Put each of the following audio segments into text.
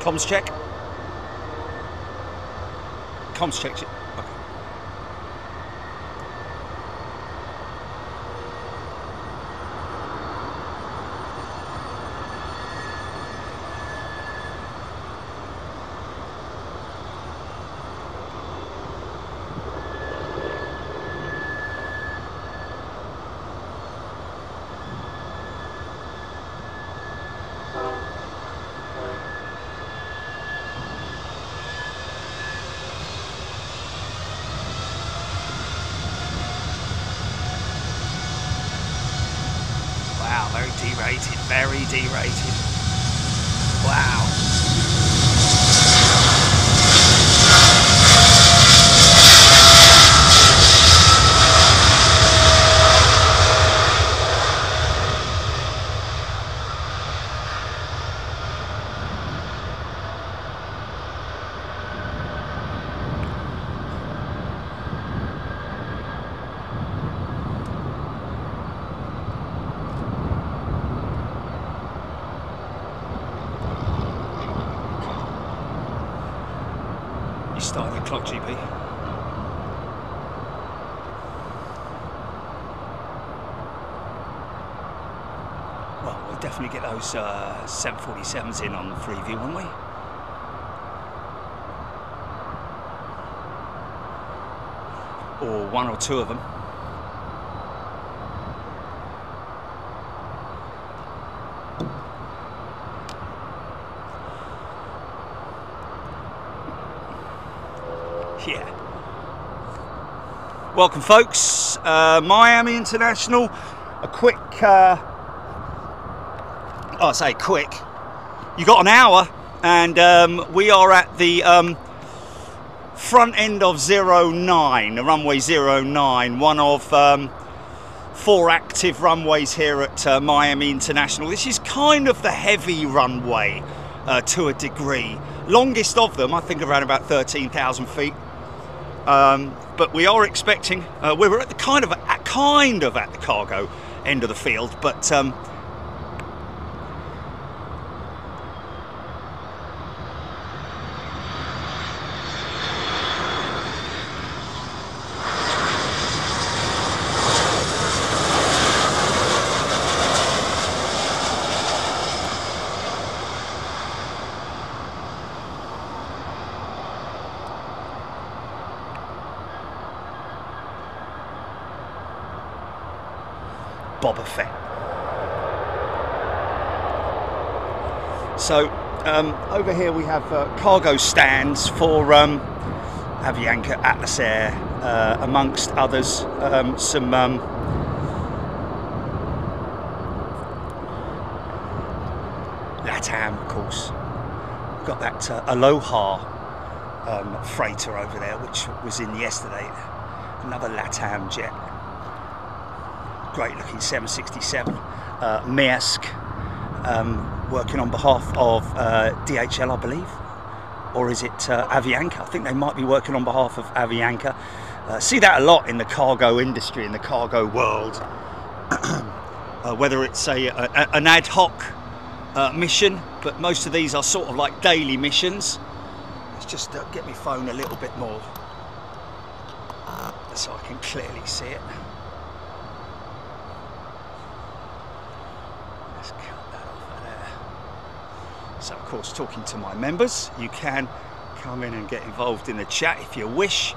Comms check. Comms check. Okay. Wow, very derated, very derated. Wow. You started the clock, GP. Well, we'll definitely get those uh, 747s in on the Freeview, won't we? Or one or two of them. Yeah. Welcome, folks. Uh, Miami International. A quick, uh, oh, I say quick. You got an hour, and um, we are at the um, front end of 09, the runway 09, one of um, four active runways here at uh, Miami International. This is kind of the heavy runway uh, to a degree. Longest of them, I think, around about 13,000 feet. Um, but we are expecting. Uh, we were at the kind of at, kind of at the cargo end of the field, but um, Boba Fett. So um, over here we have uh, cargo stands for um, Avianca, Atlas Air, uh, amongst others. Um, some um, LATAM, of course. We've got that uh, Aloha um, freighter over there, which was in yesterday. Another LATAM jet great looking 767 uh, um, working on behalf of uh, DHL I believe. Or is it uh, Avianca? I think they might be working on behalf of Avianca. Uh, see that a lot in the cargo industry in the cargo world. Uh, whether it's a, a, an ad hoc uh, mission but most of these are sort of like daily missions. Let's just get my phone a little bit more so I can clearly see it Let's cut that off of there. So, of course, talking to my members, you can come in and get involved in the chat if you wish.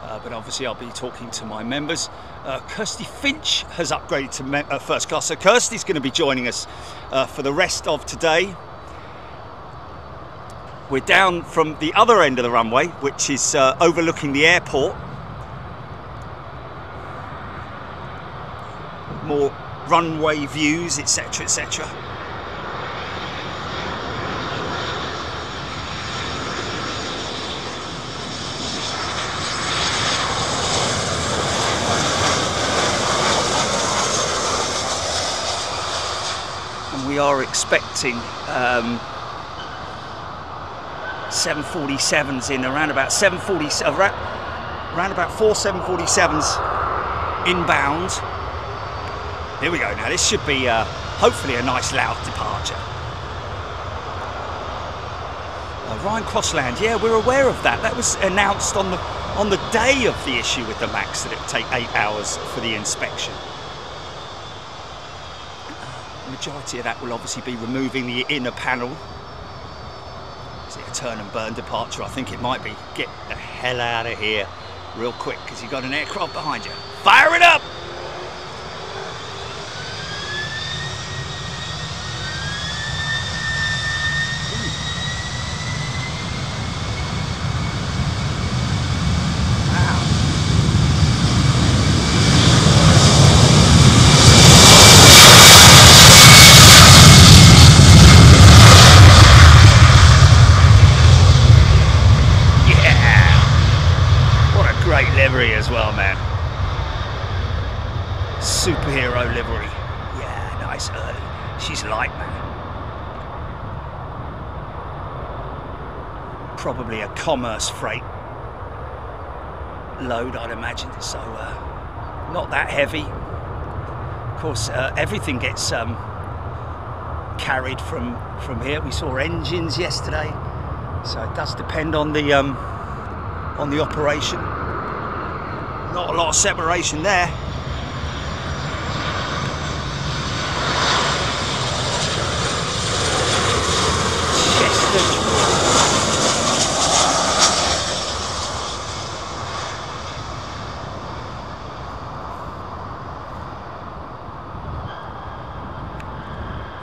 Uh, but obviously, I'll be talking to my members. Uh, Kirsty Finch has upgraded to me- uh, first class, so Kirsty's going to be joining us uh, for the rest of today. We're down from the other end of the runway, which is uh, overlooking the airport. More runway views, etc., etc. are expecting um, 747s in around about 740 around, around about four 747s inbound here we go now. This should be uh, hopefully a nice loud departure. Uh, Ryan Crossland, yeah, we're aware of that. That was announced on the on the day of the issue with the Max that it would take eight hours for the inspection. Majority of that will obviously be removing the inner panel. Is it a turn and burn departure? I think it might be. Get the hell out of here real quick because you've got an aircraft behind you. Fire it up! livery as well, man. Superhero livery. Yeah, nice early. She's light, man. Probably commerce freight load, I'd imagine. So, uh, not that heavy. Of course, uh, everything gets um, carried from from here. We saw engines yesterday, so it does depend on the um, on the operation. Not a lot of separation there.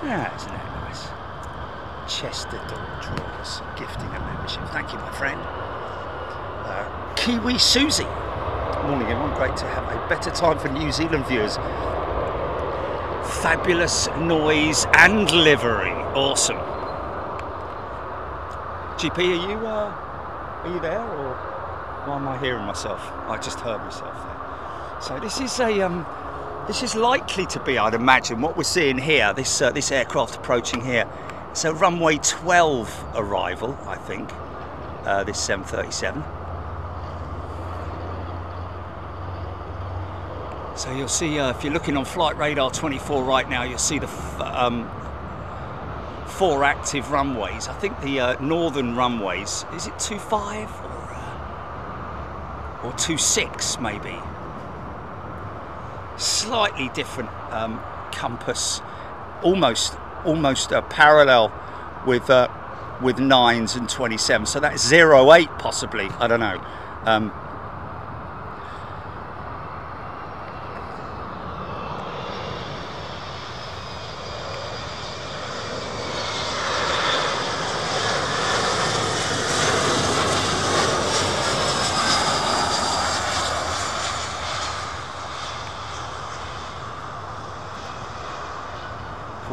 Yeah, isn't that nice? Chester door drawers, gifting a membership. Thank you, my friend. Uh, Kiwi Susie. Morning, everyone. Great to have a better time for New Zealand viewers. Fabulous noise and livery. Awesome. GP, are you uh, are you there, or why am I hearing myself? I just heard myself there. So this is a um, this is likely to be, I'd imagine, what we're seeing here. This uh, this aircraft approaching here. It's a runway 12 arrival, I think. Uh, this 737. You'll see, uh, if you're looking on Flight Radar 24 right now, you'll see the um, four active runways. I think the uh, northern runways, is it 25 or, uh, or 26 maybe? Slightly different um, compass, almost almost uh, parallel with uh, with nines and 27. So that's 08 possibly, I don't know. Um,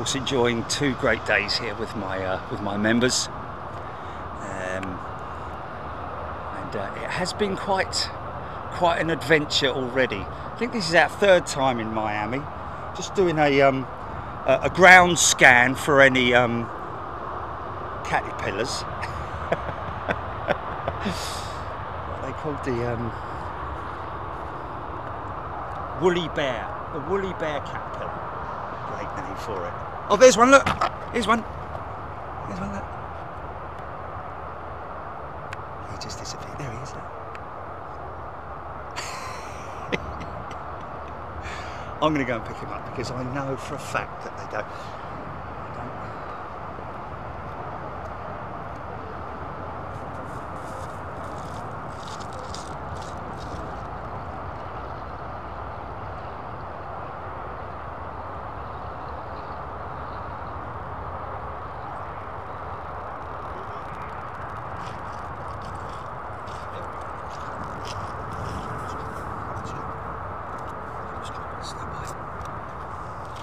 course enjoying two great days here with my uh, with my members. Um, and uh, it has been quite quite an adventure already. I think this is our third time in Miami. Just doing a um, a, a ground scan for any um, caterpillars. What they called the um, woolly bear the woolly bear caterpillar. Great name for it Oh, there's one, look. Here's one. Here's one, look. He just disappeared. There he is, look. I'm going to go and pick him up because I know for a fact that they don't.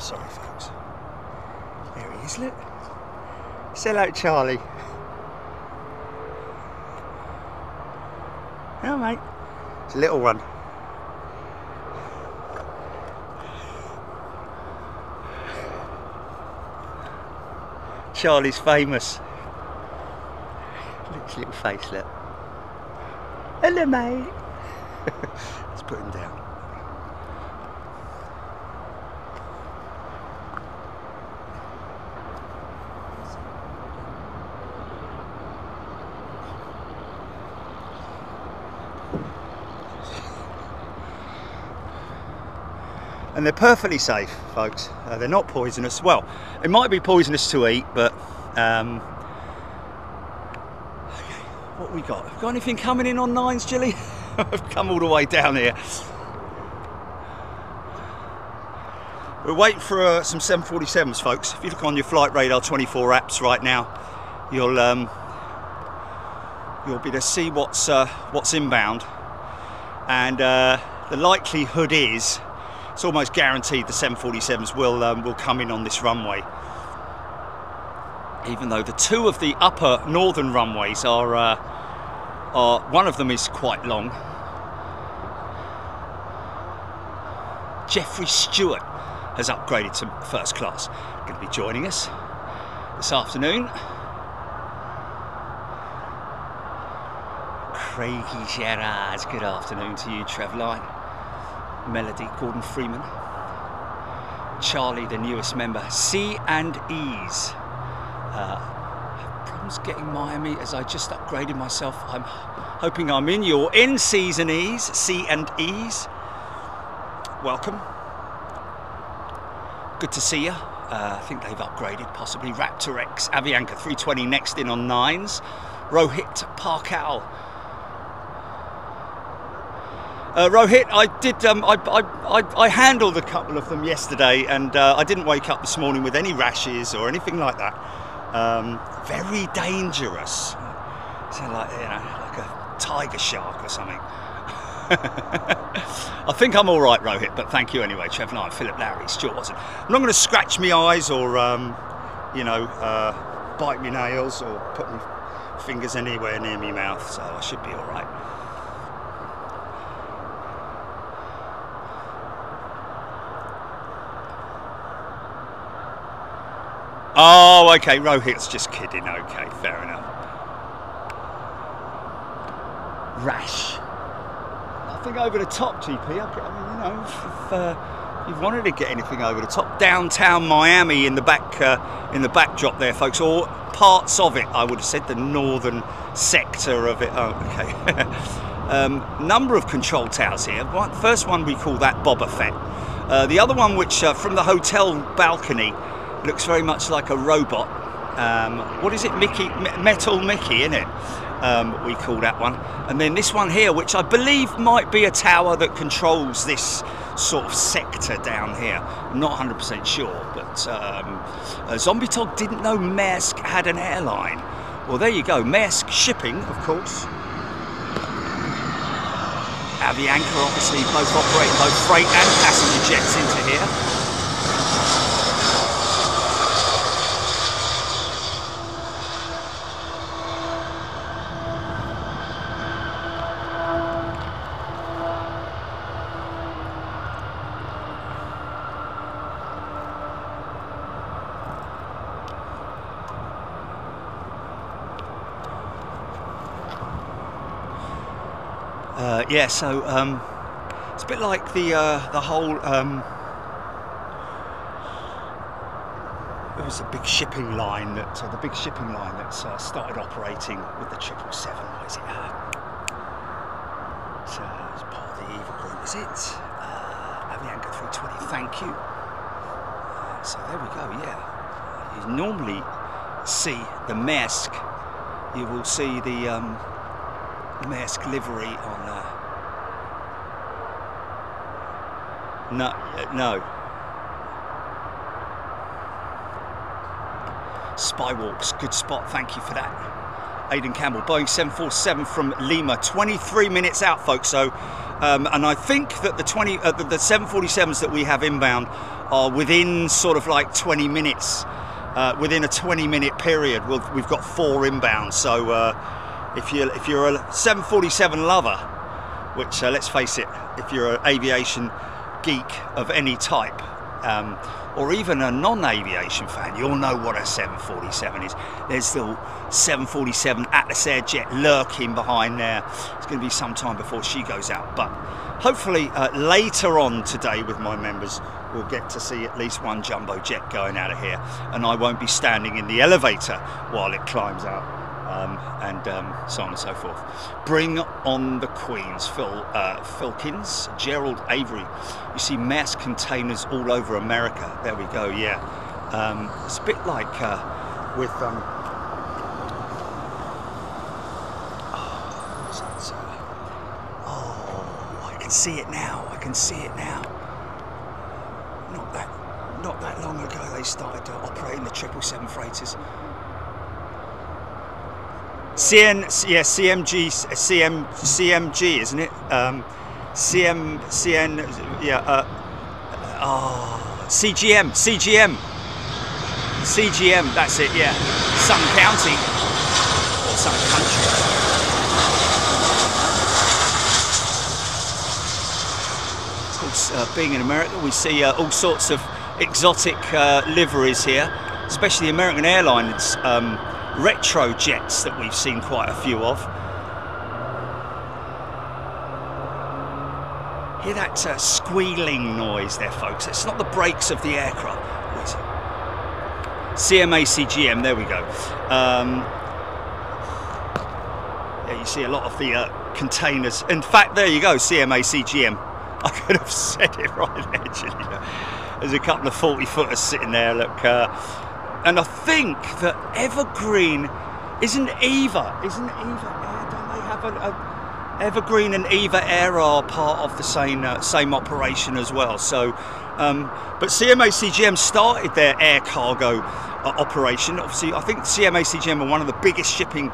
Sorry, folks. There he is, look. Sell out Charlie. Oh, mate. It's a little one. Charlie's famous. Look his little face, look. Hello, mate. Let's put him down. And they're perfectly safe, folks. Uh, they're not poisonous. Well, it might be poisonous to eat, but um, what we got? Got anything coming in on nines, Jilly? I've come all the way down here. We're waiting for uh, some 747s, folks. If you look on your Flight Radar 24 apps right now, you'll um, you'll be able to see what's uh, what's inbound, and uh, the likelihood is it's almost guaranteed the 747s will um, will come in on this runway. Even though the two of the upper northern runways are, uh, are one of them is quite long. Jeffrey Stewart has upgraded to first class. Going to be joining us this afternoon. Craigie Gerard, good afternoon to you, Trev Line. Melody, Gordon Freeman, Charlie, the newest member, C and E's. Uh, problems getting Miami as I just upgraded myself. I'm hoping I'm in your in season E's, C and E's. Welcome. Good to see you. Uh, I think they've upgraded, possibly Raptor X, Avianca 320 next in on nines. Rohit Parkal uh, Rohit, I did. Um, I, I, I, I, handled a couple of them yesterday, and uh, I didn't wake up this morning with any rashes or anything like that. Um, very dangerous. So like you know, like a tiger shark or something. I think I'm all right, Rohit, but thank you anyway. Trevor Knight, Philip Larry, Stuart Watson. I'm not going to scratch my eyes or, um, you know, uh, bite my nails or put my fingers anywhere near my mouth, so I should be all right. Oh, okay, Rohit's just kidding. Okay, fair enough. Rash. Nothing over the top, GP. I mean, you know, if uh, you wanted to get anything over the top, downtown Miami in the back, uh, in the backdrop there, folks, or parts of it. I would have said the northern sector of it. Oh, okay. um, number of control towers here. First one we call that Boba Fett. Uh, the other one, which uh, from the hotel balcony looks very much like a robot. Um, what is it, Mickey? Metal Mickey, isn't it? Um, we call that one. And then this one here, which I believe might be a tower that controls this sort of sector down here. I'm not 100% sure, but um, uh, Zombie Tog didn't know Maersk had an airline. Well, there you go. Maersk Shipping, of course. Avianca, obviously, both operate both freight and passenger jets into here. Yeah, so um, it's a bit like the uh, the whole. Um, it was a big shipping line that uh, the big shipping line that's uh, started operating with the triple seven. What is it? Uh, uh, it's part of the evil Group, is it? Uh, Avianca 320. Thank you. Uh, so there we go. Yeah, you normally see the Maersk. You will see the um, Maersk livery on uh, No, no. Spywalks, good spot, thank you for that. Aidan Campbell, Boeing 747 from Lima, 23 minutes out, folks. So, um, and I think that the 20, uh, the, the 747s that we have inbound are within sort of like 20 minutes, uh, within a 20 minute period. we we have got four inbound. So, uh, if you if you're a 747 lover, which uh, let's face it, if you're an aviation geek of any type, um, or even a non-aviation fan, you'll know what a 747 is. There's still 747 Atlas Air Jet lurking behind there. It's going to be some time before she goes out, but hopefully uh, later on today with my members, we'll get to see at least one jumbo jet going out of here, and I won't be standing in the elevator while it climbs out. Um, and um, so on and so forth. Bring on the Queens, Phil uh, Filkins, Gerald Avery. You see mass containers all over America. There we go. Yeah, um, it's a bit like uh, with. Um, oh, oh, I can see it now. I can see it now. Not that, not that long ago, they started operating the triple seven freighters. CN, yeah, CMG, CM, CMG, isn't it? Um, CM, CN, yeah, uh, oh, CGM, CGM, CGM, that's it, yeah. Some County, or Sun Country. Of course, uh, being in America, we see uh, all sorts of exotic uh, liveries here, especially the American Airlines. Um, retro jets that we've seen quite a few of. Hear that uh, squealing noise there, folks? It's not the brakes of the aircraft. CMA CGM, there we go. Um, yeah, you see a lot of the uh, containers. In fact, there you go, CMA CGM. I could have said it right there. There's a couple of 40 footers sitting there, look. Uh, and I think that Evergreen isn't Eva, isn't Eva Air? Don't they have a, a Evergreen and Eva Air are part of the same uh, same operation as well. So, um, but CMA CGM started their air cargo uh, operation. Obviously, I think CMA CGM are one of the biggest shipping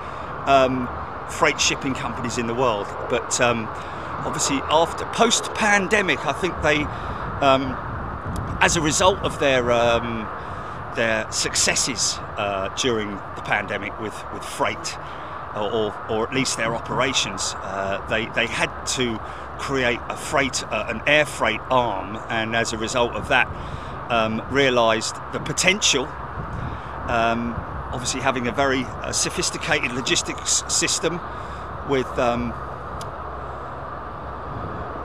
um, freight shipping companies in the world. But um, obviously, after post pandemic, I think they, um, as a result of their um, their successes uh, during the pandemic with, with freight, or, or, at least their operations. Uh, they, they had to create a freight, uh, an air freight arm, and as a result of that, um, realised the potential. Um, obviously, having a very uh, sophisticated logistics system with um,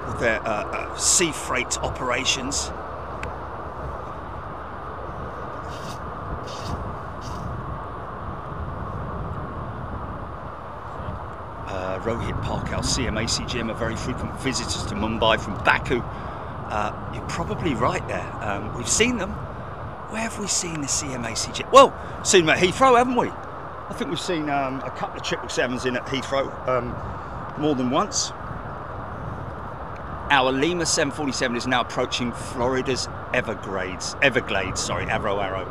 with their uh, uh, sea freight operations. Rohit Parkal, CMACGM are very frequent visitors to Mumbai from Baku. Uh, you're probably right there. Um, we've seen them. Where have we seen the CMACGM? Well, seen them at Heathrow, haven't we? I think we've seen um, a couple of triple sevens in at Heathrow um, more than once. Our Lima 747 is now approaching Florida's Everglades. Everglades, sorry, Avro Arrow.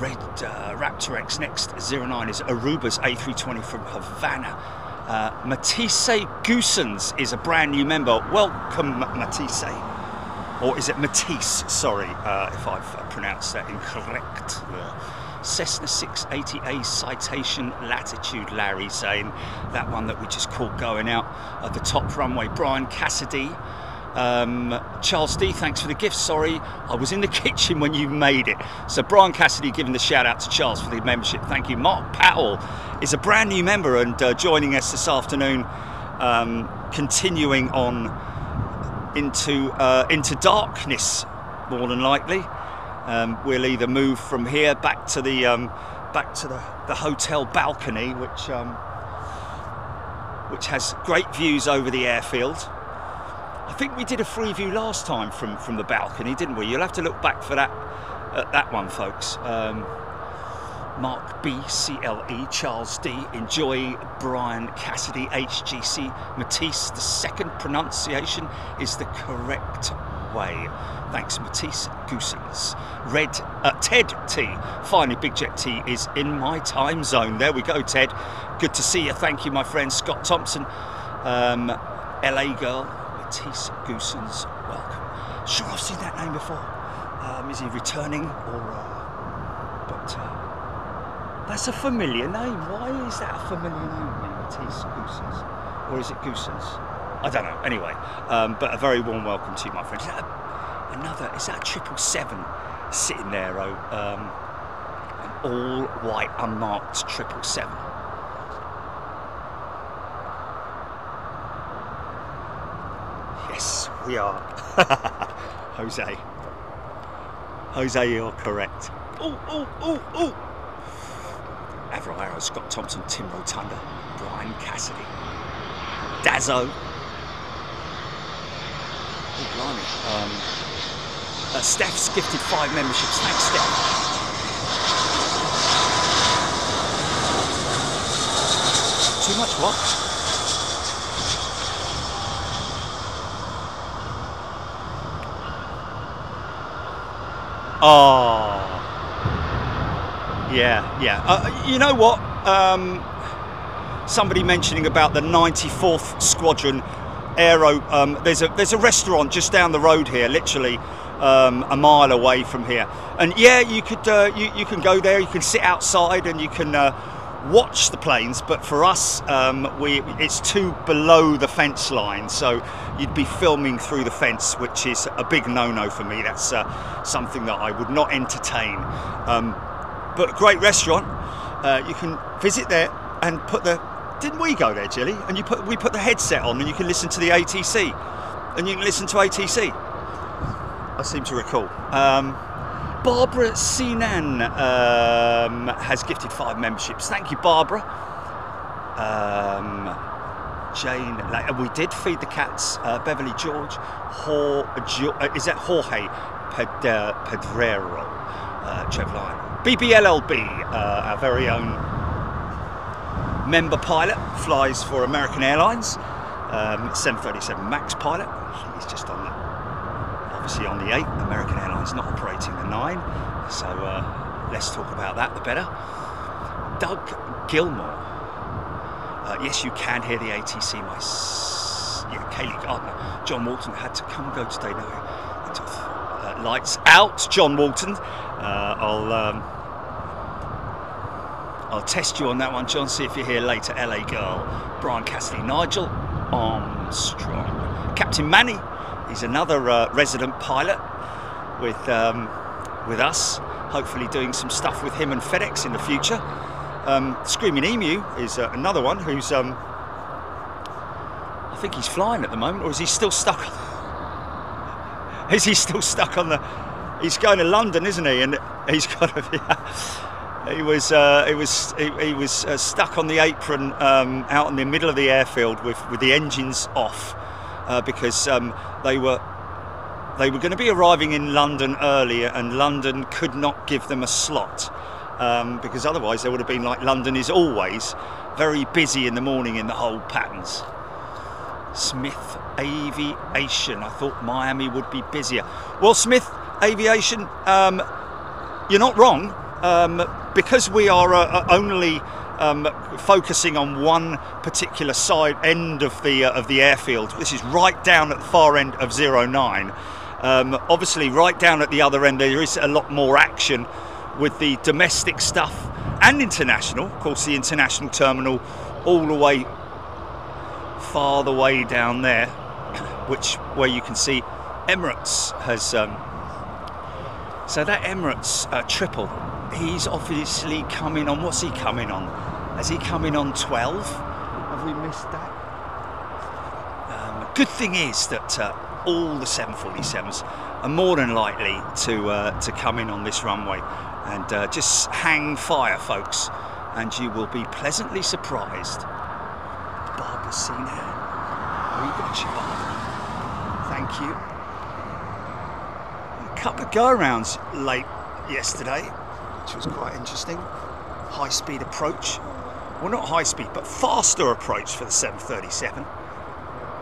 Red uh, Raptor X Next 09 is Aruba's A320 from Havana. Uh, Matisse Goosens is a brand new member. Welcome, Matisse. Or is it Matisse? Sorry uh, if I've uh, pronounced that incorrect. Yeah. Cessna 680A citation latitude, Larry saying that one that we just caught going out of the top runway. Brian Cassidy um, Charles D, thanks for the gift. Sorry, I was in the kitchen when you made it. So Brian Cassidy giving the shout out to Charles for the membership. Thank you. Mark Powell is a brand new member and uh, joining us this afternoon, um, continuing on into uh, into darkness, more than likely. Um, we'll either move from here back to the um, back to the, the hotel balcony, which um, which has great views over the airfield. I think we did a free view last time from, from the balcony, didn't we? You'll have to look back for that at that one, folks. Um, Mark B, C L E, Charles D, Enjoy, Brian Cassidy, HGC, Matisse. The second pronunciation is the correct way. Thanks, Matisse Goosens. Red, uh, Ted T. Finally, Big Jet T is in my time zone. There we go, Ted. Good to see you. Thank you, my friend Scott Thompson. Um, LA girl, Matisse Goosens, welcome. Sure, I've seen that name before. Um, is he returning or? Uh, but uh, that's a familiar name. Why is that a familiar name, Matisse Goosens, or is it Goosens? I don't know. Anyway, um, but a very warm welcome to you, my friend. Is that a, another? Is that a triple seven sitting there? Oh, um, an all white unmarked triple seven. We are. Jose. Jose, you're correct. Oh, oh, oh, oh! Fryer, Scott Thompson, Tim Rotunda, Brian Cassidy, Dazzo. Oh, blimey. Um, uh, Steph's gifted five memberships. Thanks, Steph. Too much what? Oh. Yeah, yeah. Uh, you know what? Um, somebody mentioning about the 94th Squadron Aero. Um, there's a there's a restaurant just down the road here, literally um, a mile away from here. And yeah, you could uh, you you can go there. You can sit outside and you can. Uh, watch the planes but for us um, we it's too below the fence line. So you'd be filming through the fence which is a big no-no for me. That's uh, something that I would not entertain. Um, but a great restaurant. Uh, you can visit there and put the didn't we go there Jilly? And you put we put the headset on and you can listen to the ATC and you can listen to ATC I seem to recall. Um, Barbara Sinan um, has gifted five memberships. Thank you, Barbara. Um, Jane, like, we did feed the cats. Uh, Beverly George, Hor, uh, is that Jorge Ped, Pedrero, uh, Trevline. BBLLB, uh, our very own member pilot, flies for American Airlines. Um, 737 MAX pilot. He's just on the obviously on the 8. American Airlines not the 9. So uh, let's talk about that the better. Doug Gilmore. Uh, yes, you can hear the ATC. My yeah, Kaylee Gardner. John Walton had to come and go today. No, uh, lights out, John Walton. Uh, I'll um, I'll test you on that one, John. See if you're here later. LA girl, Brian Cassidy, Nigel Armstrong, Captain Manny He's another uh, resident pilot with um, with us. Hopefully, doing some stuff with him and FedEx in the future. Um, Screaming Emu is uh, another one who's. Um, I think he's flying at the moment, or is he still stuck? On, is he still stuck on the? He's going to London, isn't he? And he's got to. Yeah, he was uh, he was he, he was uh, stuck on the apron um, out in the middle of the airfield with with the engines off uh, because um, they were they were going to be arriving in London earlier, and London could not give them a slot um, because otherwise there would have been like London is always very busy in the morning in the whole patterns. Smith Aviation. I thought Miami would be busier. Well, Smith Aviation, um, you're not wrong um, because we are uh, uh only um, focusing on one particular side end of the uh, of the airfield. This is right down at the far end of 09. Um, obviously, right down at the other end, there is a lot more action with the domestic stuff and international. Of course, the international terminal all the way far the way down there, which where you can see Emirates has. Um, so that Emirates uh, triple, he's obviously coming on. What's he coming on? Has he come in on 12? Have we missed that? Um, good thing is that uh, all the 747s are more than likely to uh, to come in on this runway, and uh, just hang fire, folks, and you will be pleasantly surprised. Barbara Sinan, we got you, Barbara. Thank you. A couple of go-rounds late yesterday, which was quite interesting. High-speed approach well not high speed but faster approach for the 737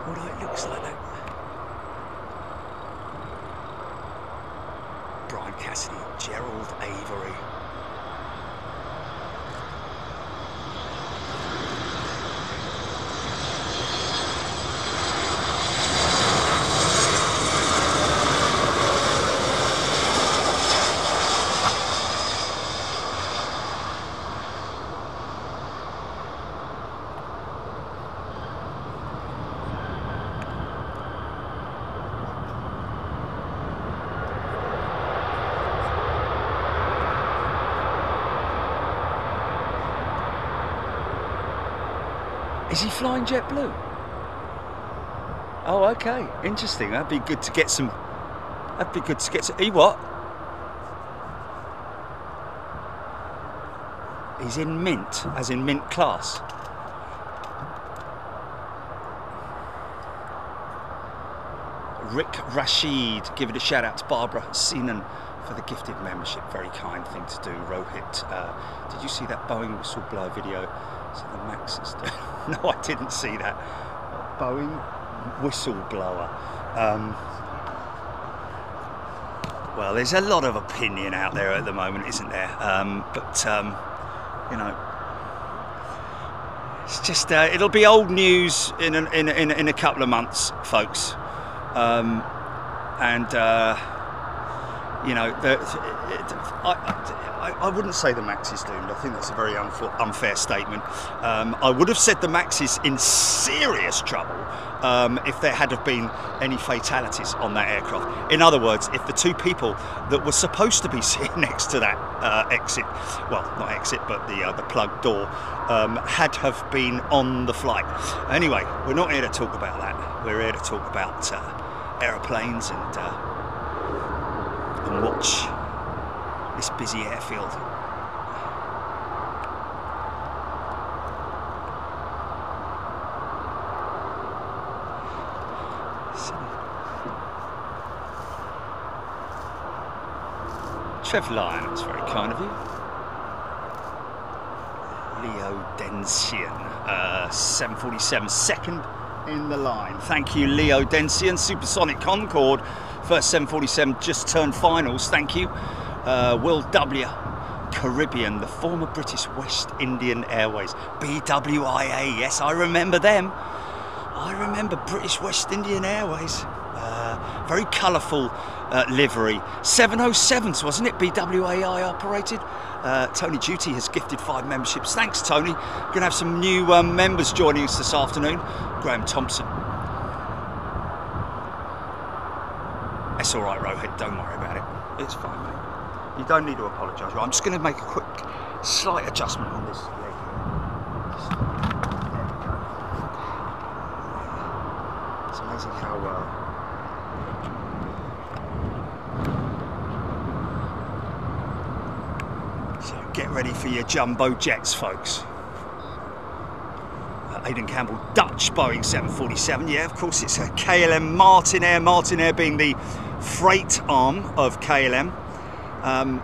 although it looks like that Brian Cassidy Gerald Avery Is he flying JetBlue? Oh, okay. Interesting. That'd be good to get some. That'd be good to get some. E what? He's in mint, as in mint class. Rick Rashid, give it a shout out to Barbara Sinan for the gifted membership. Very kind thing to do. Rohit, uh, did you see that Boeing whistleblower video? So the Max is no, I didn't see that. Boeing whistleblower. Um, well, there's a lot of opinion out there at the moment, isn't there? Um, but um, you know, it's just uh, it'll be old news in a, in, in, in a couple of months, folks. Um, and uh, you know, the, I, I, I, wouldn't say the Max is doomed. I think that's a very unfair statement. Um, I would have said the Max is in serious trouble um, if there had have been any fatalities on that aircraft. In other words, if the two people that were supposed to be sitting next to that uh, exit, well, not exit, but the uh, the plug door, um, had have been on the flight. Anyway, we're not here to talk about that. We're here to talk about uh, aeroplanes and uh, and watch this busy airfield. Trev Lyon, that's very kind of you. Leo Densian, uh, 747, second in the line. Thank you, Leo Densian. Supersonic Concorde, first 747, just turned finals. Thank you. Uh, Will W. Caribbean, the former British West Indian Airways, BWIA. Yes, I remember them. I remember British West Indian Airways. Uh, very colourful uh, livery. 707s, wasn't it? BWAI operated. Uh, Tony Duty has gifted five memberships. Thanks, Tony. Going to have some new um, members joining us this afternoon. Graham Thompson. It's all right, Rohit. Don't worry about it. It's fine, mate. You don't need to apologise. I'm just going to make a quick, slight adjustment on this leg It's amazing how. Uh, So get ready for your jumbo jets, folks. Uh, Aidan Campbell, Dutch Boeing 747. Yeah, of course, it's a KLM Martinair. Martinair being the freight arm of KLM. Um,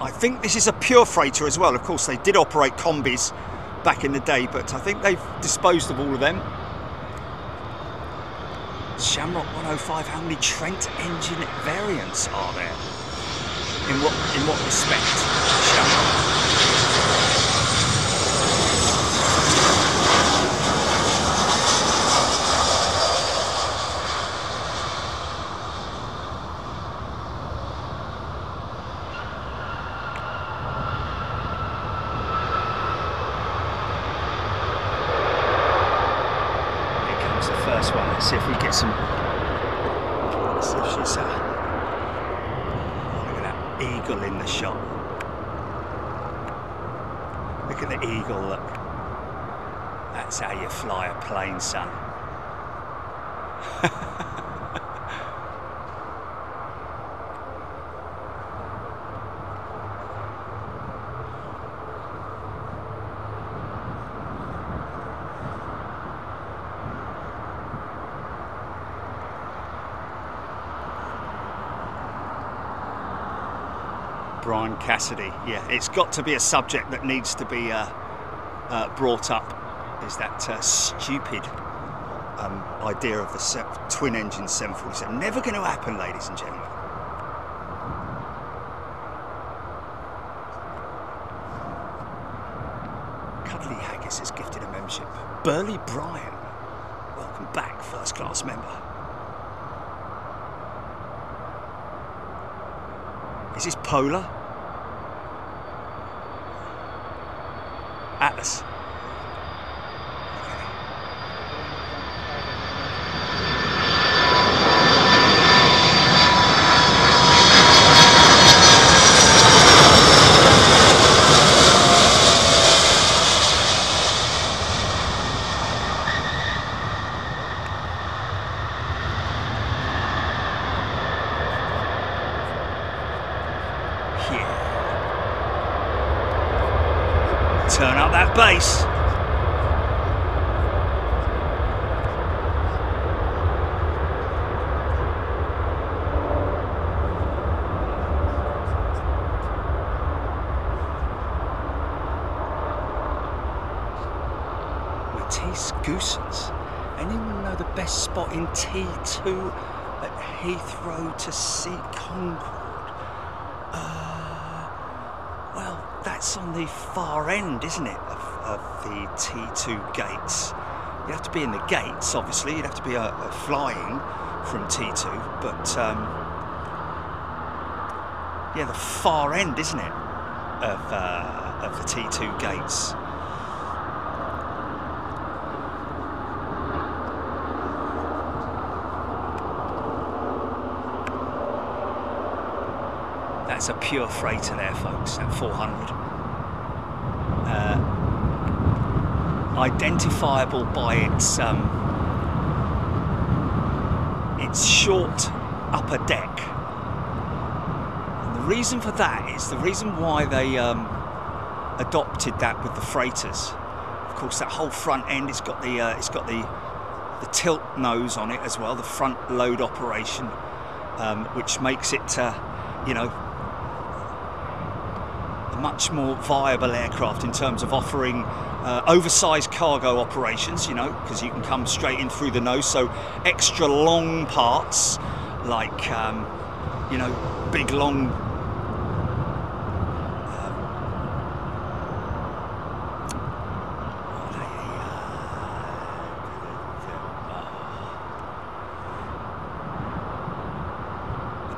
I think this is a pure freighter as well. Of course, they did operate combis back in the day, but I think they've disposed of all of them. Shamrock 105, how many Trent engine variants are there? In what in what respect? Here comes the first one. Let's see if we get some. Let's see if she's. Uh, eagle in the shot. Look at the eagle, look. That's how you fly a plane, son. Brian Cassidy. Yeah, it's got to be a subject that needs to be uh, uh, brought up. Is that uh, stupid um, idea of the twin engine 747? Never going to happen, ladies and gentlemen. Cuddly Haggis has gifted a membership. Burley Bryan, welcome back, first class member. Is this polar? Isn't it, of, of the T2 gates. You have to be in the gates, obviously. You'd have to be uh, uh, flying from T2, but um, yeah, the far end, isn't it, of, uh, of the T2 gates. That's a pure freighter there, folks, at 400. Uh, identifiable by its um, its short upper deck. And the reason for that is the reason why they um, adopted that with the freighters. Of course, that whole front end, it's got the uh, it's got the the tilt nose on it as well, the front load operation, um, which makes it, uh, you know, a much more viable aircraft in terms of offering uh, oversized cargo operations, you know, because you can come straight in through the nose. So extra long parts, like, um, you know, big long. Um, uh,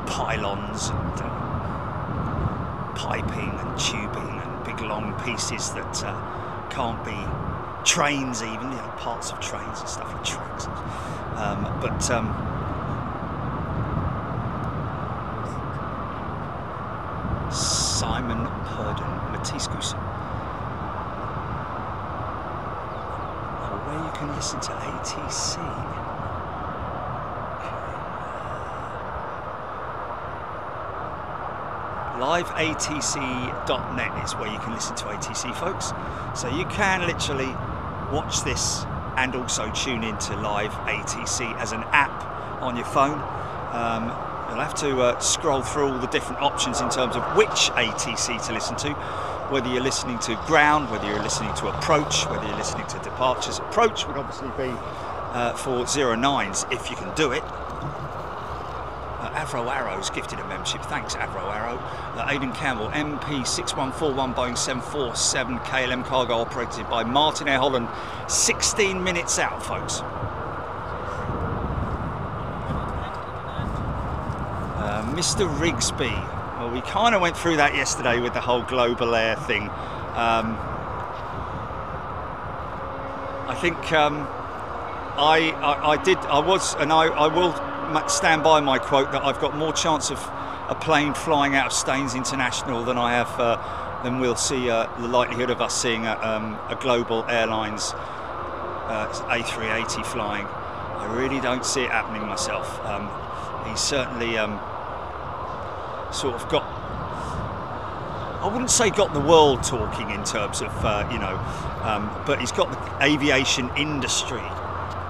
pylons and uh, piping and tubing and big long pieces that uh, can't be trains even, you know, parts of trains and stuff like tracks. Um, but um, Simon Purdon, Matisse Goosen. Oh, where you can listen to ATC. liveatc.net is where you can listen to ATC, folks. So you can literally watch this and also tune into Live ATC as an app on your phone. Um, you'll have to uh, scroll through all the different options in terms of which ATC to listen to, whether you're listening to ground, whether you're listening to approach, whether you're listening to departures. Approach would obviously be uh, for zero nines if you can do it. Avro Arrow's gifted a membership. Thanks, Avro Arrow. Uh, Aidan Campbell, MP6141 Boeing 747 KLM cargo operated by Martinair Holland. 16 minutes out, folks. Uh, Mr. Rigsby. Well, we kind of went through that yesterday with the whole global air thing. Um, I think um, I, I, I did. I was, and I, I will stand by my quote that I've got more chance of a plane flying out of Staines International than I have uh, than we'll see uh, the likelihood of us seeing a, um, a global airlines uh, A380 flying. I really don't see it happening myself. Um, he's certainly um, sort of got. I wouldn't say got the world talking in terms of uh, you know, um, but he's got the aviation industry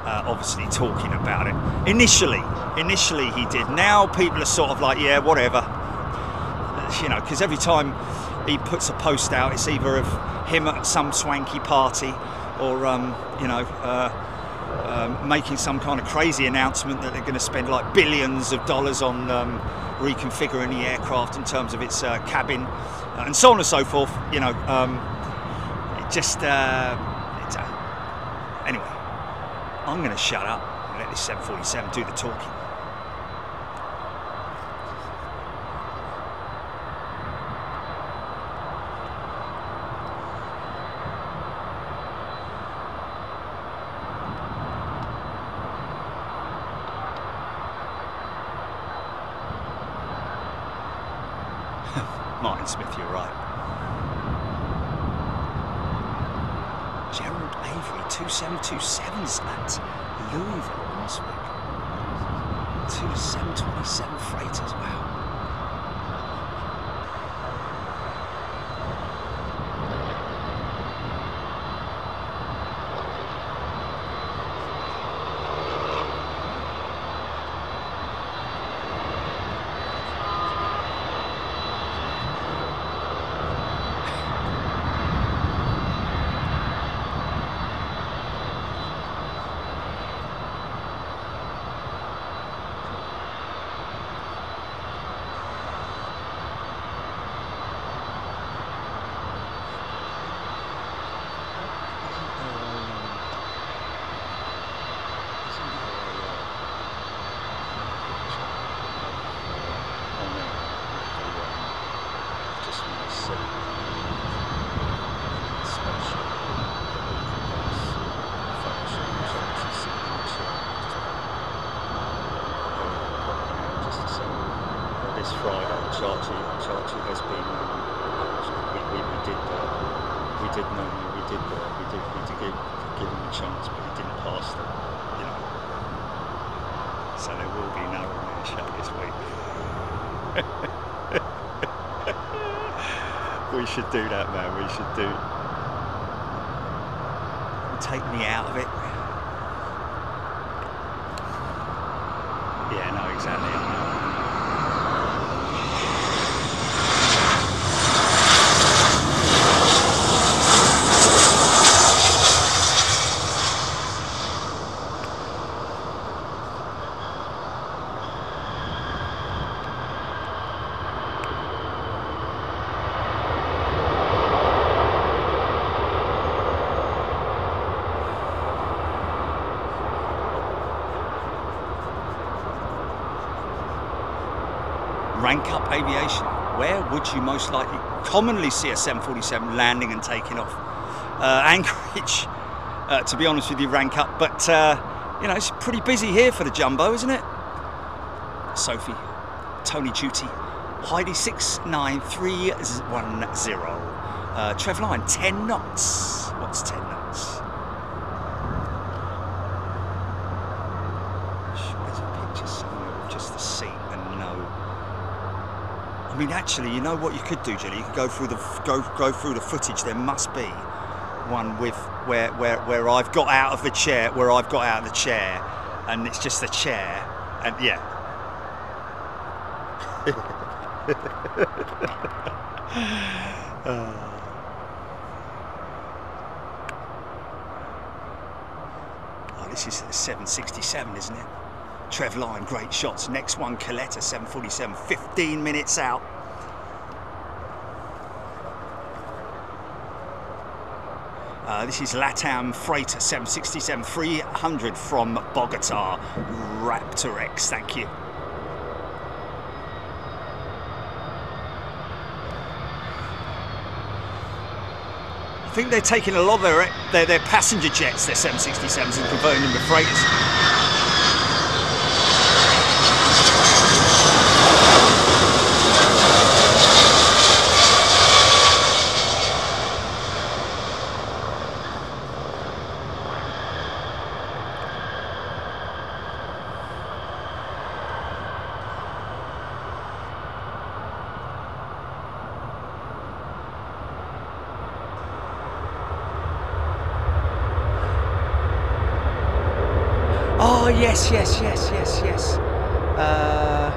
uh, obviously talking about it. Initially, initially he did. Now people are sort of like, yeah, whatever. You know, because every time he puts a post out, it's either of him at some swanky party or, um, you know, uh, um, making some kind of crazy announcement that they're going to spend like billions of dollars on um, reconfiguring the aircraft in terms of its uh, cabin uh, and so on and so forth. You know, um, just uh. I'm going to shut up and let this 747 do the talking. Martin Smith, you're right. Gerald Avery, 2727s at Louisville last week. Two 727 freighters, wow. Charchi, Charchi has been. Um, we, we, we did. Uh, we did know. We did. Uh, we did. We did give, give him a chance, but he didn't pass them. You know. So there will be no Romeo show this week. we should do that, man. We should do. Take me out of it. Yeah, no, exactly. I know. rank up aviation, where would you most likely commonly see a 747 landing and taking off? Uh, Anchorage, uh, to be honest with you, rank up, but uh, you know, it's pretty busy here for the jumbo, isn't it? Sophie, Tony Duty, Heidi 69310, uh, Line 10 knots. What's 10 knots? There's a picture somewhere of just the seat and no I mean, actually, you know what you could do, Jilly? You could go through the go go through the footage. There must be one with where where where I've got out of the chair, where I've got out of the chair, and it's just the chair, and yeah. Oh, this is 767, isn't it? Trev Line, great shots. Next one, Kalitta, 747, 15 minutes out. Uh, this is Latam Freighter 767 300 from Bogota, Raptor X. Thank you. I think they're taking a lot of their, their, their passenger jets, their 767s, and converting them to freighters. Oh yes, yes, yes, yes, yes. Uh,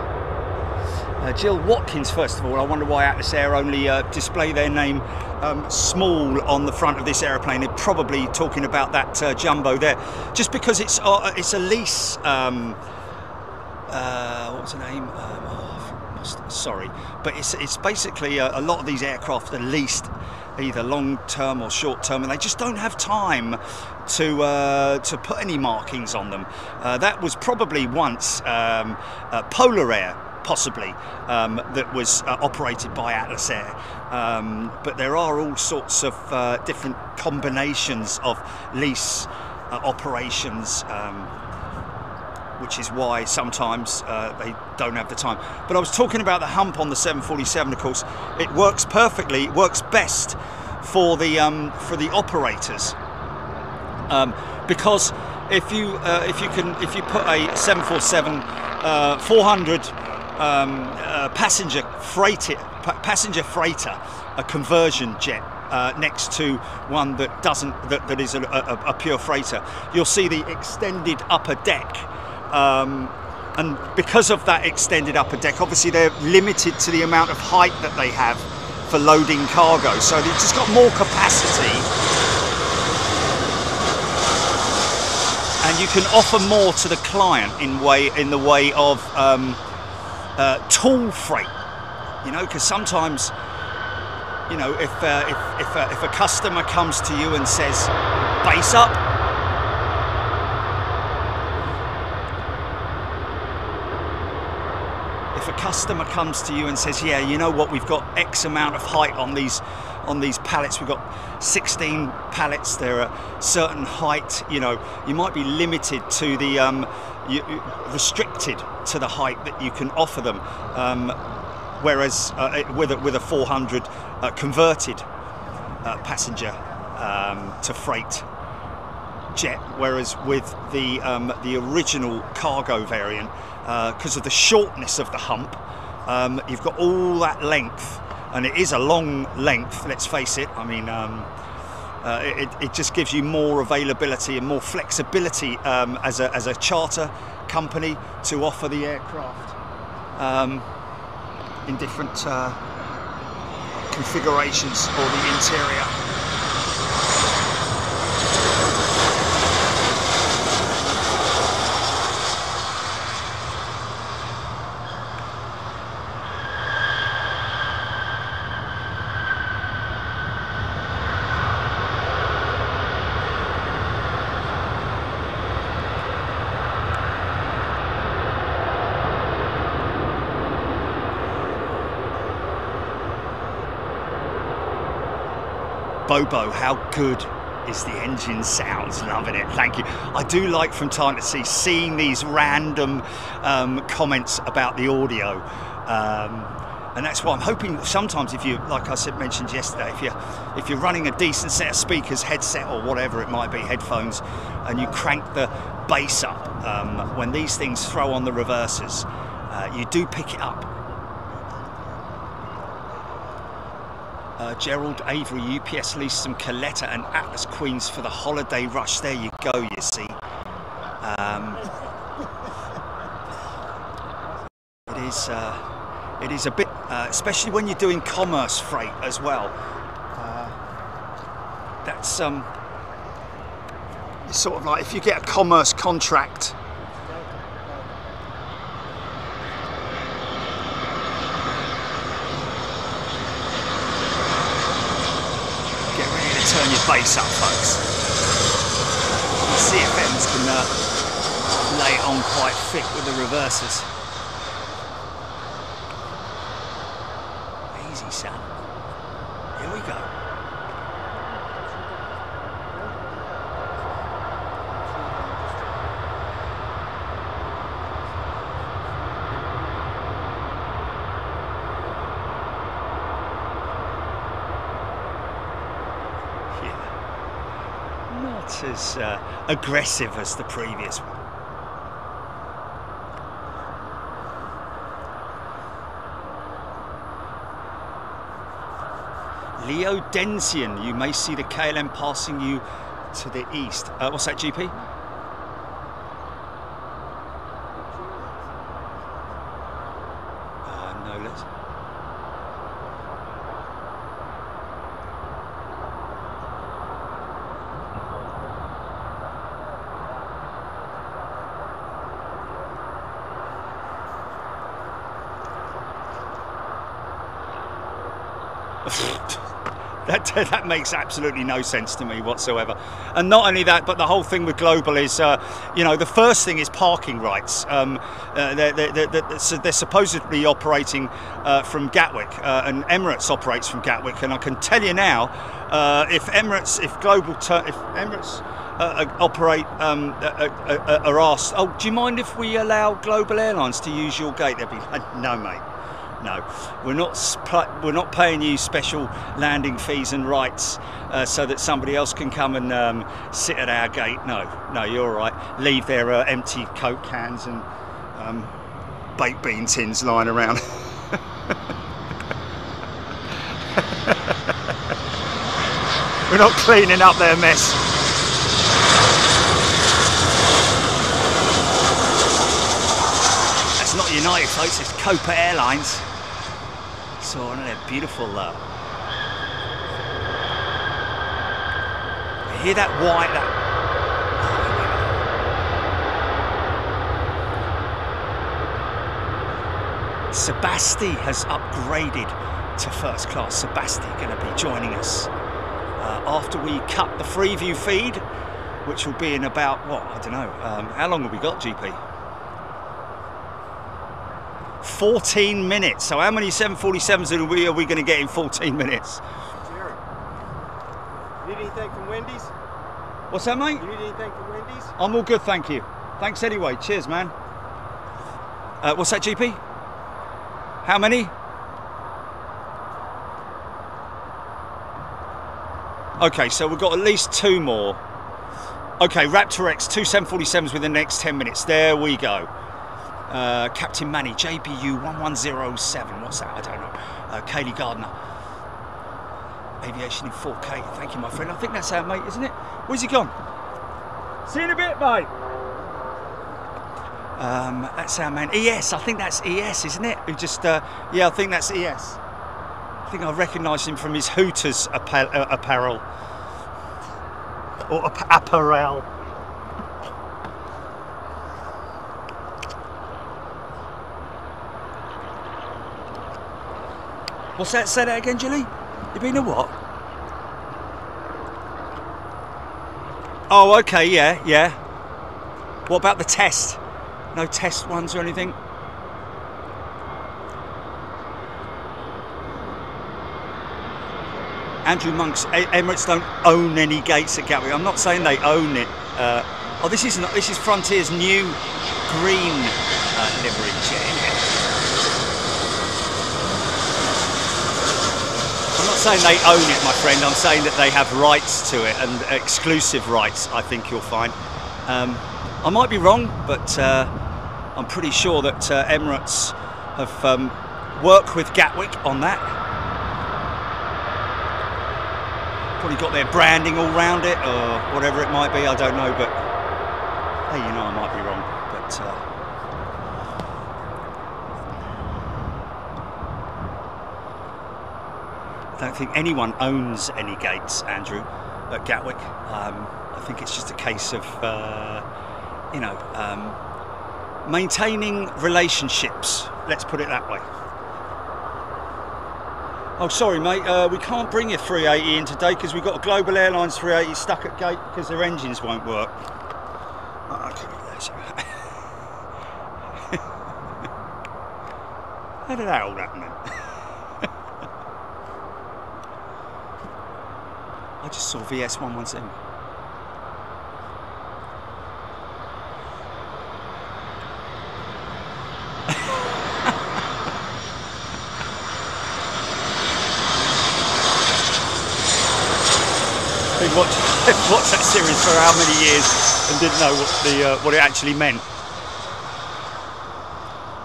uh, Jill Watkins, first of all. I wonder why Atlas Air only uh, display their name um, small on the front of this aeroplane. They're probably talking about that uh, jumbo there, just because it's uh, it's a lease. Um, uh, what was the name? Um, oh, sorry, but it's it's basically a, a lot of these aircraft are leased either long term or short term, and they just don't have time to uh, to put any markings on them. Uh, that was probably once um, uh, Polar Air. Possibly um, that was uh, operated by Atlas Air, um, but there are all sorts of uh, different combinations of lease uh, operations um, which is why sometimes uh, they don't have the time. But I was talking about the hump on the 747. Of course, it works perfectly. It works best for the um, for the operators um, because if you uh, if you can if you put a 747 uh, 400 um, uh, passenger freighter pa- passenger freighter a conversion jet uh, next to one that doesn't that, that is a, a, a pure freighter. You'll see the extended upper deck um, and because of that extended upper deck obviously they're limited to the amount of height that they have for loading cargo. So they've just got more capacity. And you can offer more to the client in way in the way of um, uh, tool freight. You know because sometimes you know if uh, if if a, if a customer comes to you and says base up if a customer comes to you and says yeah you know what? We've got x amount of height on these on these pallets. We've got 16 pallets. They're a certain height you know you might be limited to the um, you, restricted to the height that you can offer them um, whereas uh, with a, with a 400 uh, converted uh, passenger um, to freight jet, whereas with the um, the original cargo variant, because uh, of the shortness of the hump, um, you've got all that length, and it is a long length. Let's face it. I mean. Uh, it, it, just gives you more availability and more flexibility um, as, a, as a charter company to offer the aircraft um, in different uh, configurations for the interior. Bobo, how good is the engine sounds? Loving it. Thank you. I do like from time to see seeing these random um, comments about the audio. Um, and that's why i'm hoping sometimes if you like i said mentioned yesterday if you if you're running a decent set of speakers headset or whatever it might be headphones and you crank the bass up um, when these things throw on the reversers uh, you do pick it up Uh, Gerald Avery, UPS leased some Kalitta and Atlas Queens for the holiday rush. There you go, you see. Um, it is uh, it is a bit, uh, especially when you're doing commerce freight as well. Uh, that's um, sort of like if you get a commerce contract bass up, folks. CFMs can uh, lay it on quite thick with the reverses. Easy, son. Here we go. not as uh, aggressive as the previous one. Leo Denzian, you may see the KLM passing you to the east. Uh, what's that, GP? that, makes absolutely no sense to me whatsoever. And not only that, but the whole thing with Global is, uh, you know, the first thing is parking rights. Um, uh, they're, they're, they're, they're, supposedly operating uh, from Gatwick, uh, and Emirates operates from Gatwick. And I can tell you now, uh, if Emirates, if Global, if Emirates uh, operate um, are asked, oh, do you mind if we allow Global Airlines to use your gate? They'll be like, no, mate no, we're not we're not paying you special landing fees and rights uh, so that somebody else can come and um, sit at our gate. No, no, you're all right. Leave their uh, empty Coke cans and um, baked bean tins lying around. we're not cleaning up their mess. That's not United, folks. It's Copa Airlines isn't it beautiful though? hear that white that Sebasti has upgraded to first class. Sebasti going to be joining us uh, after we cut the Freeview feed, which will be in about, what, I don't know, um, how long have we got, GP? 14 minutes. So how many 747s are we, are we going to get in 14 minutes? Jerry, need anything from Wendy's? What's that, mate? You need anything from Wendy's? I'm all good, thank you. Thanks anyway. Cheers, man. Uh, what's that, GP? How many? Okay, so we've got at least two more. Okay, Raptor X, two 747s within the next 10 minutes. There we go. Uh, Captain Manny, JBU1107, What's that? I don't know. Uh, Kaylee Gardner. Aviation in 4K. Thank you, my friend. I think that's our mate, isn't it? Where's he gone? See you in a bit, mate. Um, that's our man. ES. I think that's ES, isn't it? Who just, uh, yeah, I think that's ES. I think I recognise him from his Hooters uh, apparel. Or apparel. What's that? Say that again, Julie. You been a what? Oh, okay, yeah, yeah. What about the test? No test ones or anything? Andrew Monks, Emirates don't own any gates at Gatwick. I'm not saying they own it. Uh, oh, this is not, this is Frontier's new green uh, livery jet. isn't it? I'm not saying they own it, my friend. I'm saying that they have rights to it and exclusive rights. I think you'll find. Um, I might be wrong, but uh, I'm pretty sure that uh, Emirates have um, worked with Gatwick on that. Probably got their branding all round it, or whatever it might be. I don't know, but hey, you know, I might be wrong. But uh, I don't think anyone owns any gates, Andrew, at Gatwick. Um, I think it's just a case of, uh, you know, um, maintaining relationships. Let's put it that way. Oh, sorry, mate. Uh, we can't bring your 380 in today because we've got a Global Airlines 380 stuck at gate because their engines won't work. Oh. How did that all happen then? I just saw VS 117. They've watched, they've watched that series for how many years and didn't know what the uh, what it actually meant.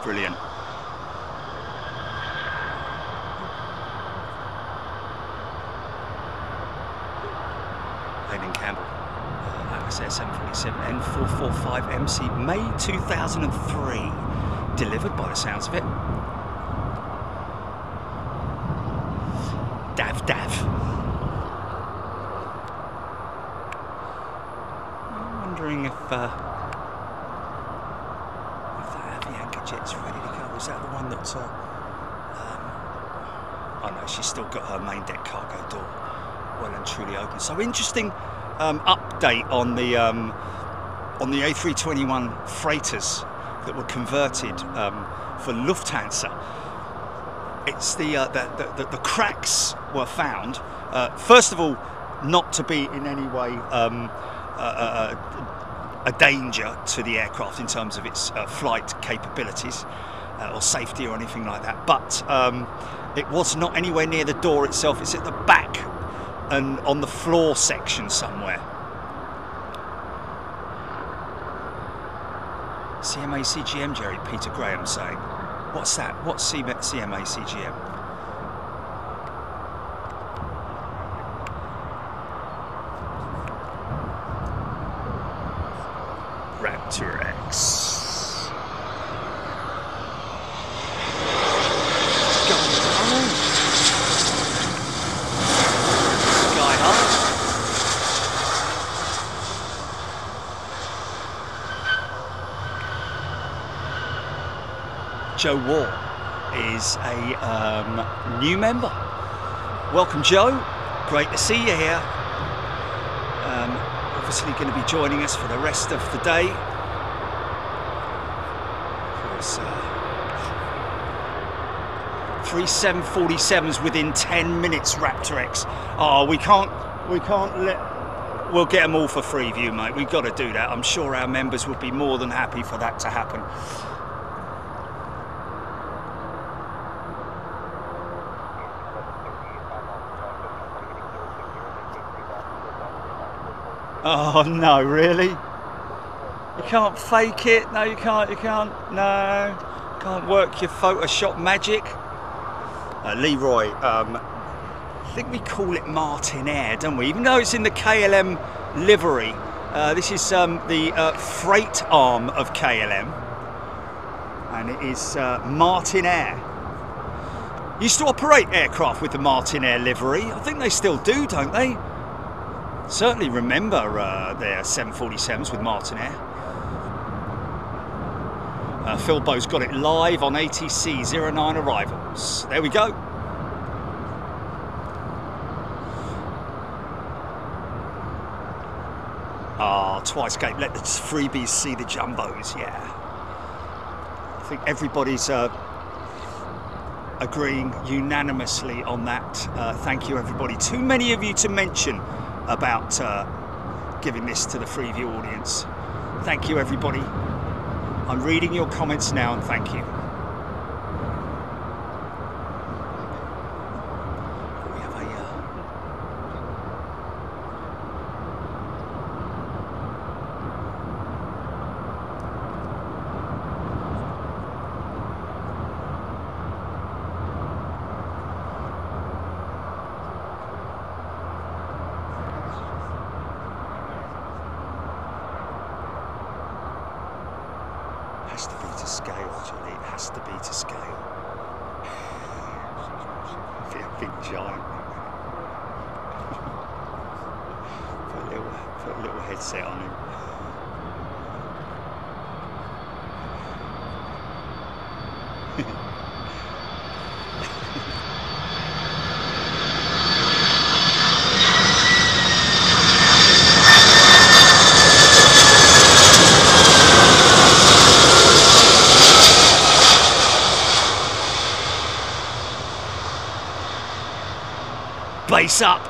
Brilliant. Hayden Campbell, uh, Atlas 747 N445 MC, May 2003. Delivered by the sounds of it. Dav Dav. I'm wondering if, uh, if that Avianca jet's ready to go. Is that the one that? Uh, um, oh no, she's still got her main deck cargo door well and truly open. So interesting um, update on the um, on the A321 freighters that were converted um, for Lufthansa. It's the, uh, the, the, the cracks were found. Uh, first of all, not to be in any way um, a danger to the aircraft in terms of its uh, flight capabilities uh, or safety or anything like that. But um, it was not anywhere near the door itself. It's at the back and on the floor section somewhere. CMA CGM, Jerry Peter Graham saying. What's that? What's CMA CGM? Raptor X. What's going on? Sky high. Joe Wall is a um, new member. Welcome, Joe. Great to see you here. Um, obviously, going to be joining us for the rest of the day. Uh, three 747s within 10 minutes. Raptor X. Oh, we can't, we can't let. We'll get them all for free view, mate. We've got to do that. I'm sure our members would be more than happy for that to happen. Oh no, really? You can't fake it. No, you can't. You can't. No, can't work your Photoshop magic. Uh, Leroy, um, I think we call it Martinair, don't we? Even though it's in the KLM livery. Uh, this is um, the uh, freight arm of KLM, and it is uh, Martinair. Used to operate aircraft with the Martinair livery. I think they still do, don't they? Certainly remember uh, their 747s with Martinair. Uh, Philbo's got it live on ATC 09 arrivals. There we go. Ah, twice gate. Let the freebies see the jumbos. Yeah. I think everybody's uh, agreeing unanimously on that. Uh, thank you, everybody. Too many of you to mention about uh, giving this to the Freeview audience. Thank you, everybody. I'm reading your comments now, and thank you. We have a. Uh, has to be to scale, Julie. It has to be to scale. Be a big giant. put a little, put a little headset on him. Base up.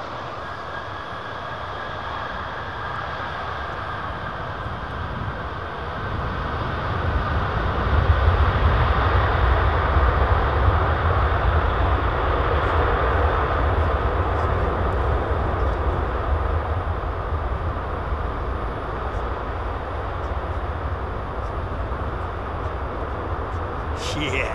Yeah.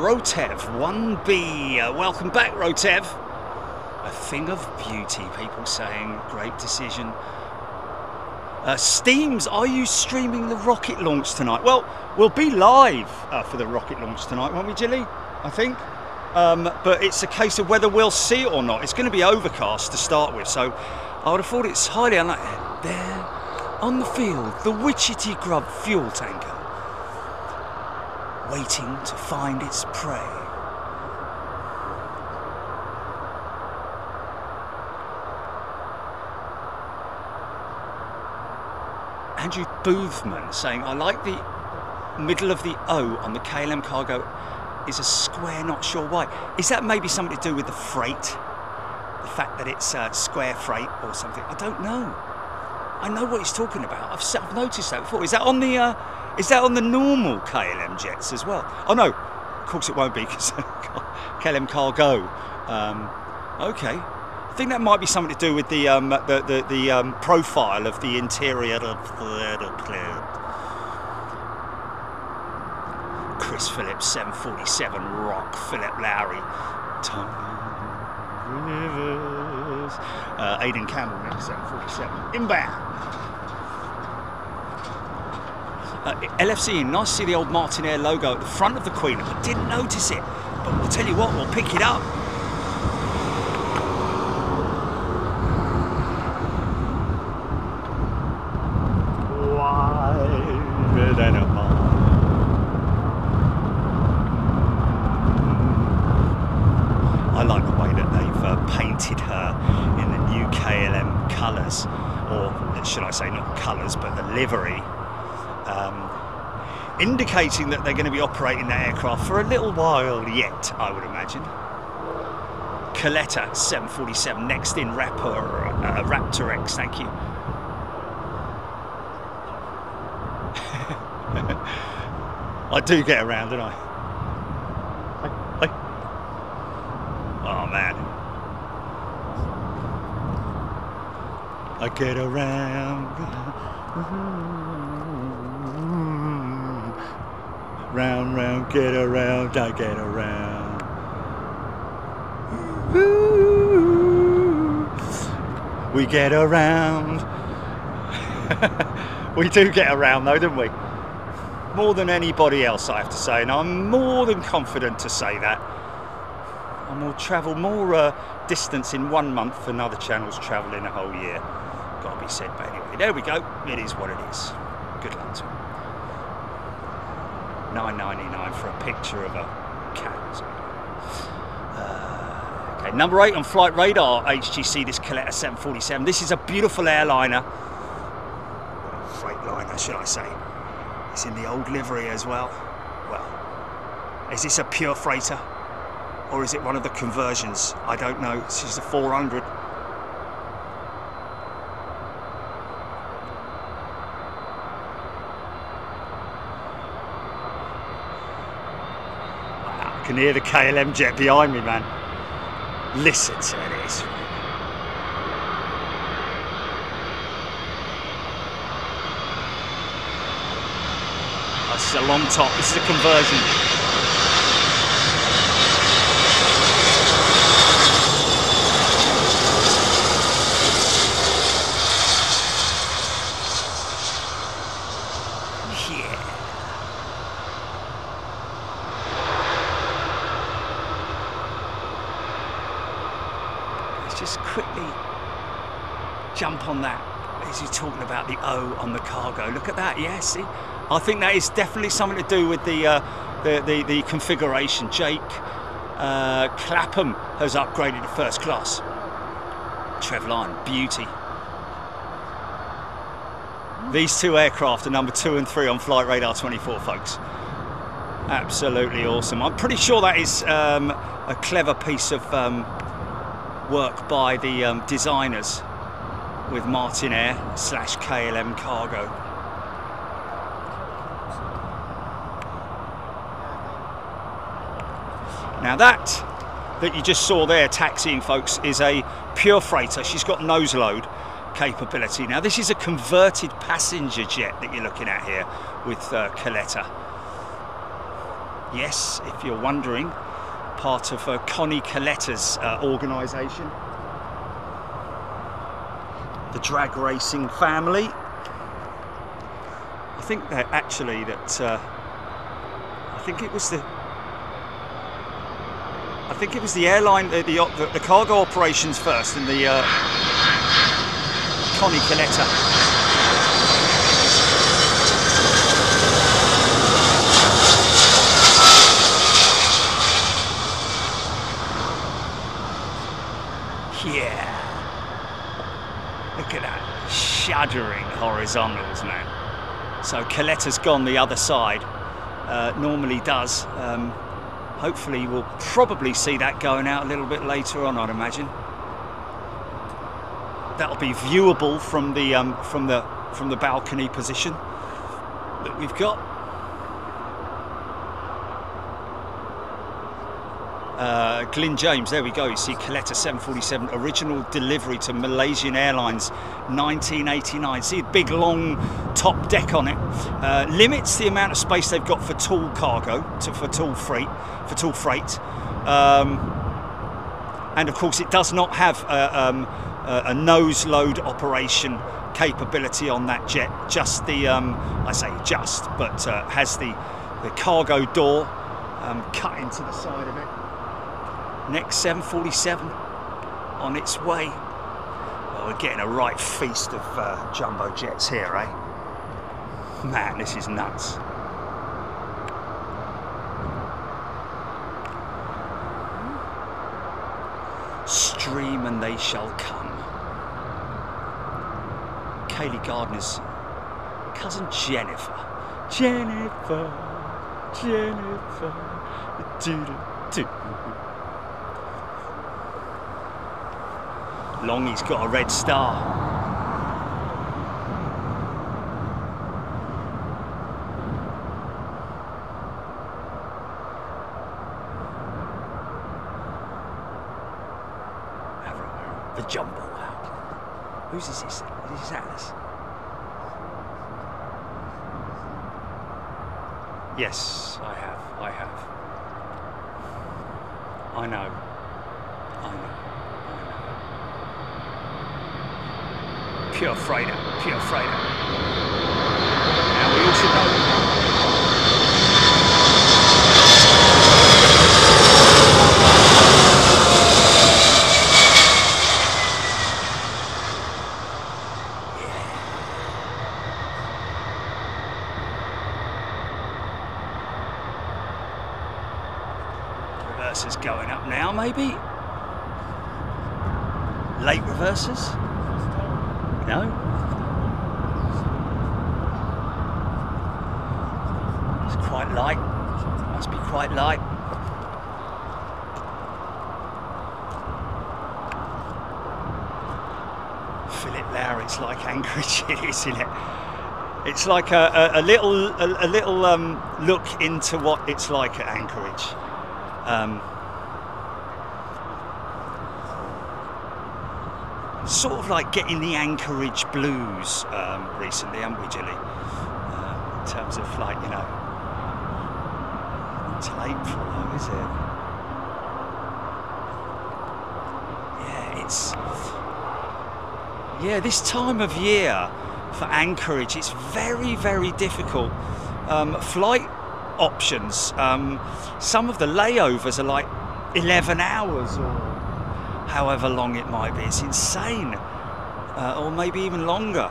Rotev 1B. Uh, welcome back, Rotev. A thing of beauty, people saying. Great decision. Uh, Steams, are you streaming the rocket launch tonight? Well, we'll be live uh, for the rocket launch tonight, won't we, Jilly? I think. Um, but it's a case of whether we'll see it or not. It's going to be overcast to start with, so I would have thought it's highly unlikely. There, on the field, the Wichita Grub fuel tanker waiting to find its prey. Andrew Boothman saying, I like the middle of the O on the KLM cargo is a square, not sure why. Is that maybe something to do with the freight? The fact that it's uh, square freight or something? I don't know. I know what he's talking about. I've, I've noticed that before. Is that on the uh, is that on the normal KLM jets as well? Oh no, of course it won't be because KLM Cargo. Um, okay, think that might be something to do with the um, the the, the um, profile of the interior of the. Chris Phillips, 747 Rock, Philip Lowry, Tony Rivers, uh, Aidan Campbell, 747 inbound. Uh, LFC, nice to see the old Martinair logo at the front of the Queen. I didn't notice it, but we'll tell you what, we'll pick it up. Wider than a mile. I like the way that they've uh, painted her in the new KLM colours, or should I say, not colours, but the livery um, indicating that they're going to be operating that aircraft for a little while yet, I would imagine. Kalitta 747 next in Raptor, uh, Raptor X, thank you. I do get around, don't I? Hi. Oh man. I get around. Round, round, get around, I get around. We get around. we do get around though, don't we? More than anybody else, I have to say, and I'm more than confident to say that. And we'll travel more uh, distance in one month than other channels travel in a whole year. Got to be said, but anyway, there we go. It is what it is. Good luck to 9.99 for a picture of a cat. Uh, okay, number eight on flight radar HGC. This Kalitta 747. This is a beautiful airliner, freightliner, should I say? It's in the old livery as well. Well, is this a pure freighter? Or is it one of the conversions? I don't know. This is a 400. Can hear the KLM jet behind me, man. Listen to this. That's a long top. This is a conversion. Yeah. Let's just quickly jump on that as you're talking about the O on the cargo. Look see? I think that is definitely something to do with the uh, the, the, the configuration. Jake uh, Clapham has upgraded to first class. Trevline, beauty. These two aircraft are number two and three on Flight Radar 24, folks. Absolutely awesome. I'm pretty sure that is um, a clever piece of um, work by the um, designers with Martinair slash KLM Cargo. Now that that you just saw there taxiing folks is a pure freighter. She's got nose load capability. Now this is a converted passenger jet that you're looking at here with uh, Kalitta. Yes, if you're wondering, part of uh, Connie Kalitta's uh, organisation. The drag racing family. I think that actually that uh, I think it was the I think it was the airline, the, the, the cargo operations first, and the uh, Connie Kalitta. Yeah. Look at that. Shuddering horizontals, man. So Kalitta's gone the other side. Uh, normally does. Um, hopefully we'll probably see that going out a little bit later on I'd imagine. That'll be viewable from the um, from the from the balcony position that we've got uh, Glyn James, there we go. You see Kalitta 747 original delivery to Malaysian Airlines 1989. See a big long top deck on it. Uh, limits the amount of space they've got for tall cargo, to, for tall freight, for tall freight. Um, and of course, it does not have a, um, a, a nose load operation capability on that jet. Just the, um, I say just, but uh, has the the cargo door um, cut into the side of it next 747 on its way. Well, we're getting a right feast of uh, jumbo jets here, eh? Man, this is nuts. Stream and they shall come. Kaylee Gardner's cousin Jennifer. Jennifer, Jennifer, do do do. Longy's got a red star. Everywhere. The jumbo out. Whose is this? Is this Atlas? Yes, I have. I have. I know. I know. I know. Pure freighter. Pure freighter. Now we also know. Reversers going up now, maybe? Late reverses? No? It's quite light. Must be quite light. Philip Lauer, it's like Anchorage, isn't it? It's like a, a, a little a, a little um, look into what it's like at Anchorage. Um, sort of like getting the Anchorage blues um, recently, haven't we, Jilly? Uh, in terms of like, you know, not till April though, is it? Yeah, it's. Yeah, this time of year for Anchorage, it's very, very difficult. Um, flight options, um, some of the layovers are like 11 hours or however long it might be. It's insane. Uh, or maybe even longer.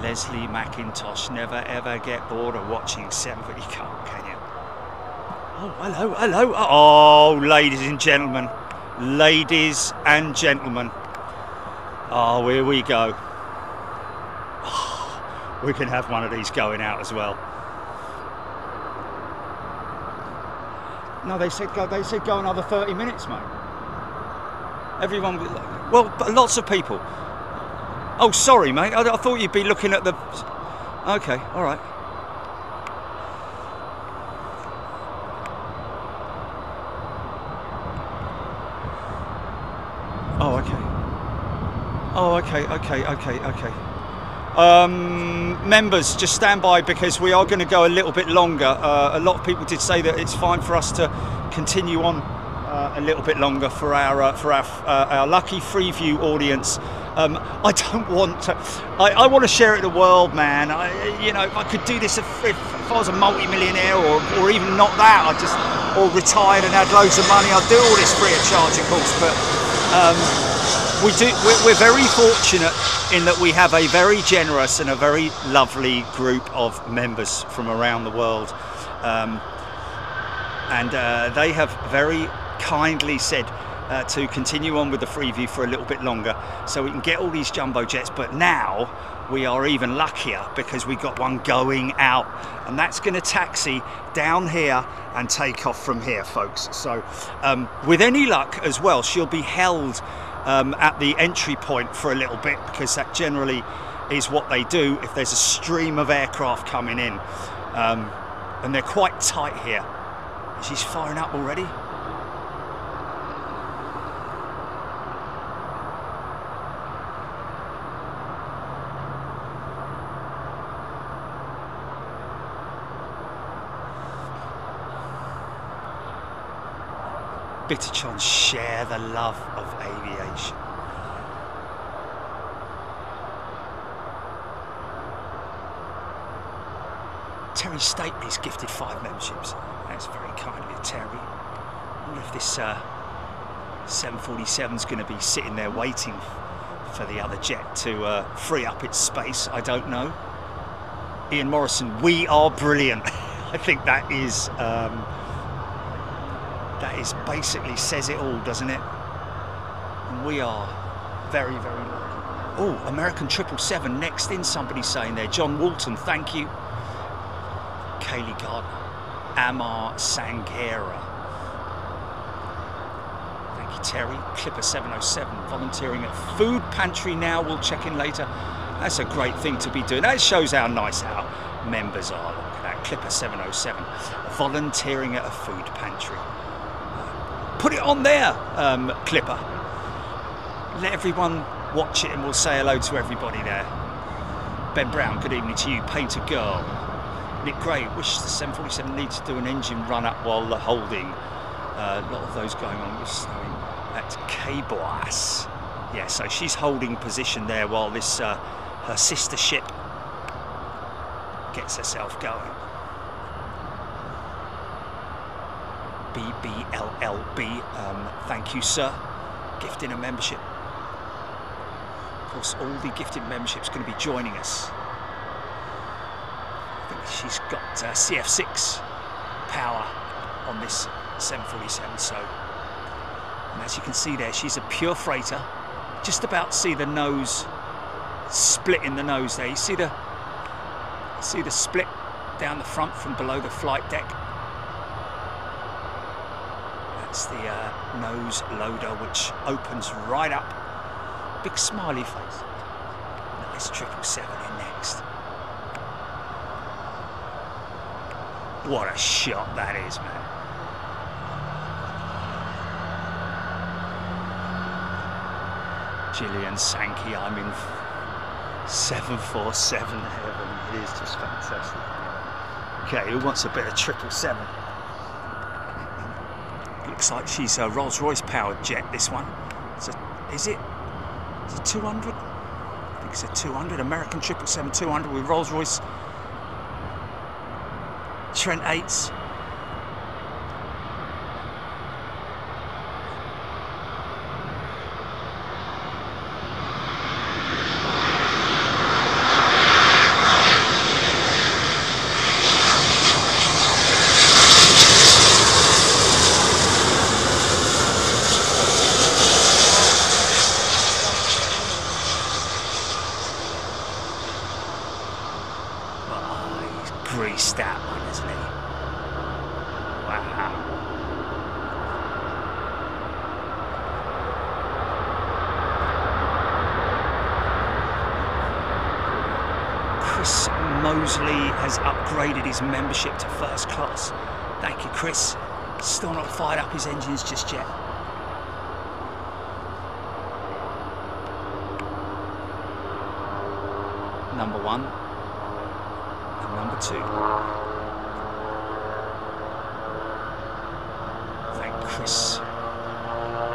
Leslie McIntosh, never ever get bored of watching seven, you can't, can you? Oh, hello, hello. Oh, ladies and gentlemen. Ladies and gentlemen. Oh, here we go. We can have one of these going out as well. No, they said go. They said go another thirty minutes, mate. Everyone, well, lots of people. Oh, sorry, mate. I, I thought you'd be looking at the. Okay, all right. Oh, okay. Oh, okay, okay, okay, okay. Um, members, just stand by because we are going to go a little bit longer. Uh, a lot of people did say that it's fine for us to continue on uh, a little bit longer for our uh, for our uh, our lucky Freeview audience. Um, I don't want to. I, I want to share it with the world, man. I, you know, if I could do this, if, if, I was a multi-millionaire, or, or even not that, I just or retired and had loads of money, I'd do all this free of charge, of course. But um, we do. We're, very fortunate in that we have a very generous and a very lovely group of members from around the world, um, and uh, they have very kindly said. Uh, to continue on with the Freeview for a little bit longer so we can get all these jumbo jets but now we are even luckier because we got one going out and that's going to taxi down here and take off from here folks so um, with any luck as well she'll be held um, at the entry point for a little bit because that generally is what they do if there's a stream of aircraft coming in. Um, and they're quite tight here. She's firing up already. Bitterchon share the love of aviation. Terry Stately's gifted five memberships. That's very kind of you, Terry. I wonder if this uh, 747's going to be sitting there waiting for the other jet to uh, free up its space. I don't know. Ian Morrison, we are brilliant. I think that is. Um, that is basically says it all, doesn't it? We are very, very lucky. Oh, American 777 next in, somebody saying there. John Walton, thank you. Kaylee Gardner. Amar Sangera. Thank you, Terry. Clipper 707, volunteering at Food Pantry now. We'll check in later. That's a great thing to be doing. That shows how nice our members are. Look at that. Clipper 707, volunteering at a food pantry put it on there, um, Clipper. Let everyone watch it and we'll say hello to everybody there. Ben Brown, good evening to you. Painter Girl. Nick Gray, wish the 747 needs to do an engine run up while they're holding. Uh, a lot of those going on with snowing at Caboas. Yeah, so she's holding position there while this uh, her sister ship gets herself going. BBLLB, um, thank you, sir. Gifting a membership. Course, all the gifted memberships going to be joining us. I think she's got uh, CF6 power on this 747, so. And as you can see there, she's a pure freighter. Just about see the nose split in the nose there. You see the see the split down the front from below the flight deck. That's the uh, nose loader which opens right up. Big smiley face. Nice triple seven in next. What a shot that is, man. Gillian Sankey, I'm in 747 heaven. It is just fantastic. Okay, who wants a bit of triple seven? Looks like she's a Rolls Royce powered jet, this one. A, is it? It's a 200? I think it's a 200, American 777 200 with Rolls Royce Trent 8s. Oh, he's greased that one, isn't he? Wow. Chris Mosley has upgraded his membership to first class. Thank you, Chris. Still not fired up his engines just yet. Number one and number two. Thank Chris.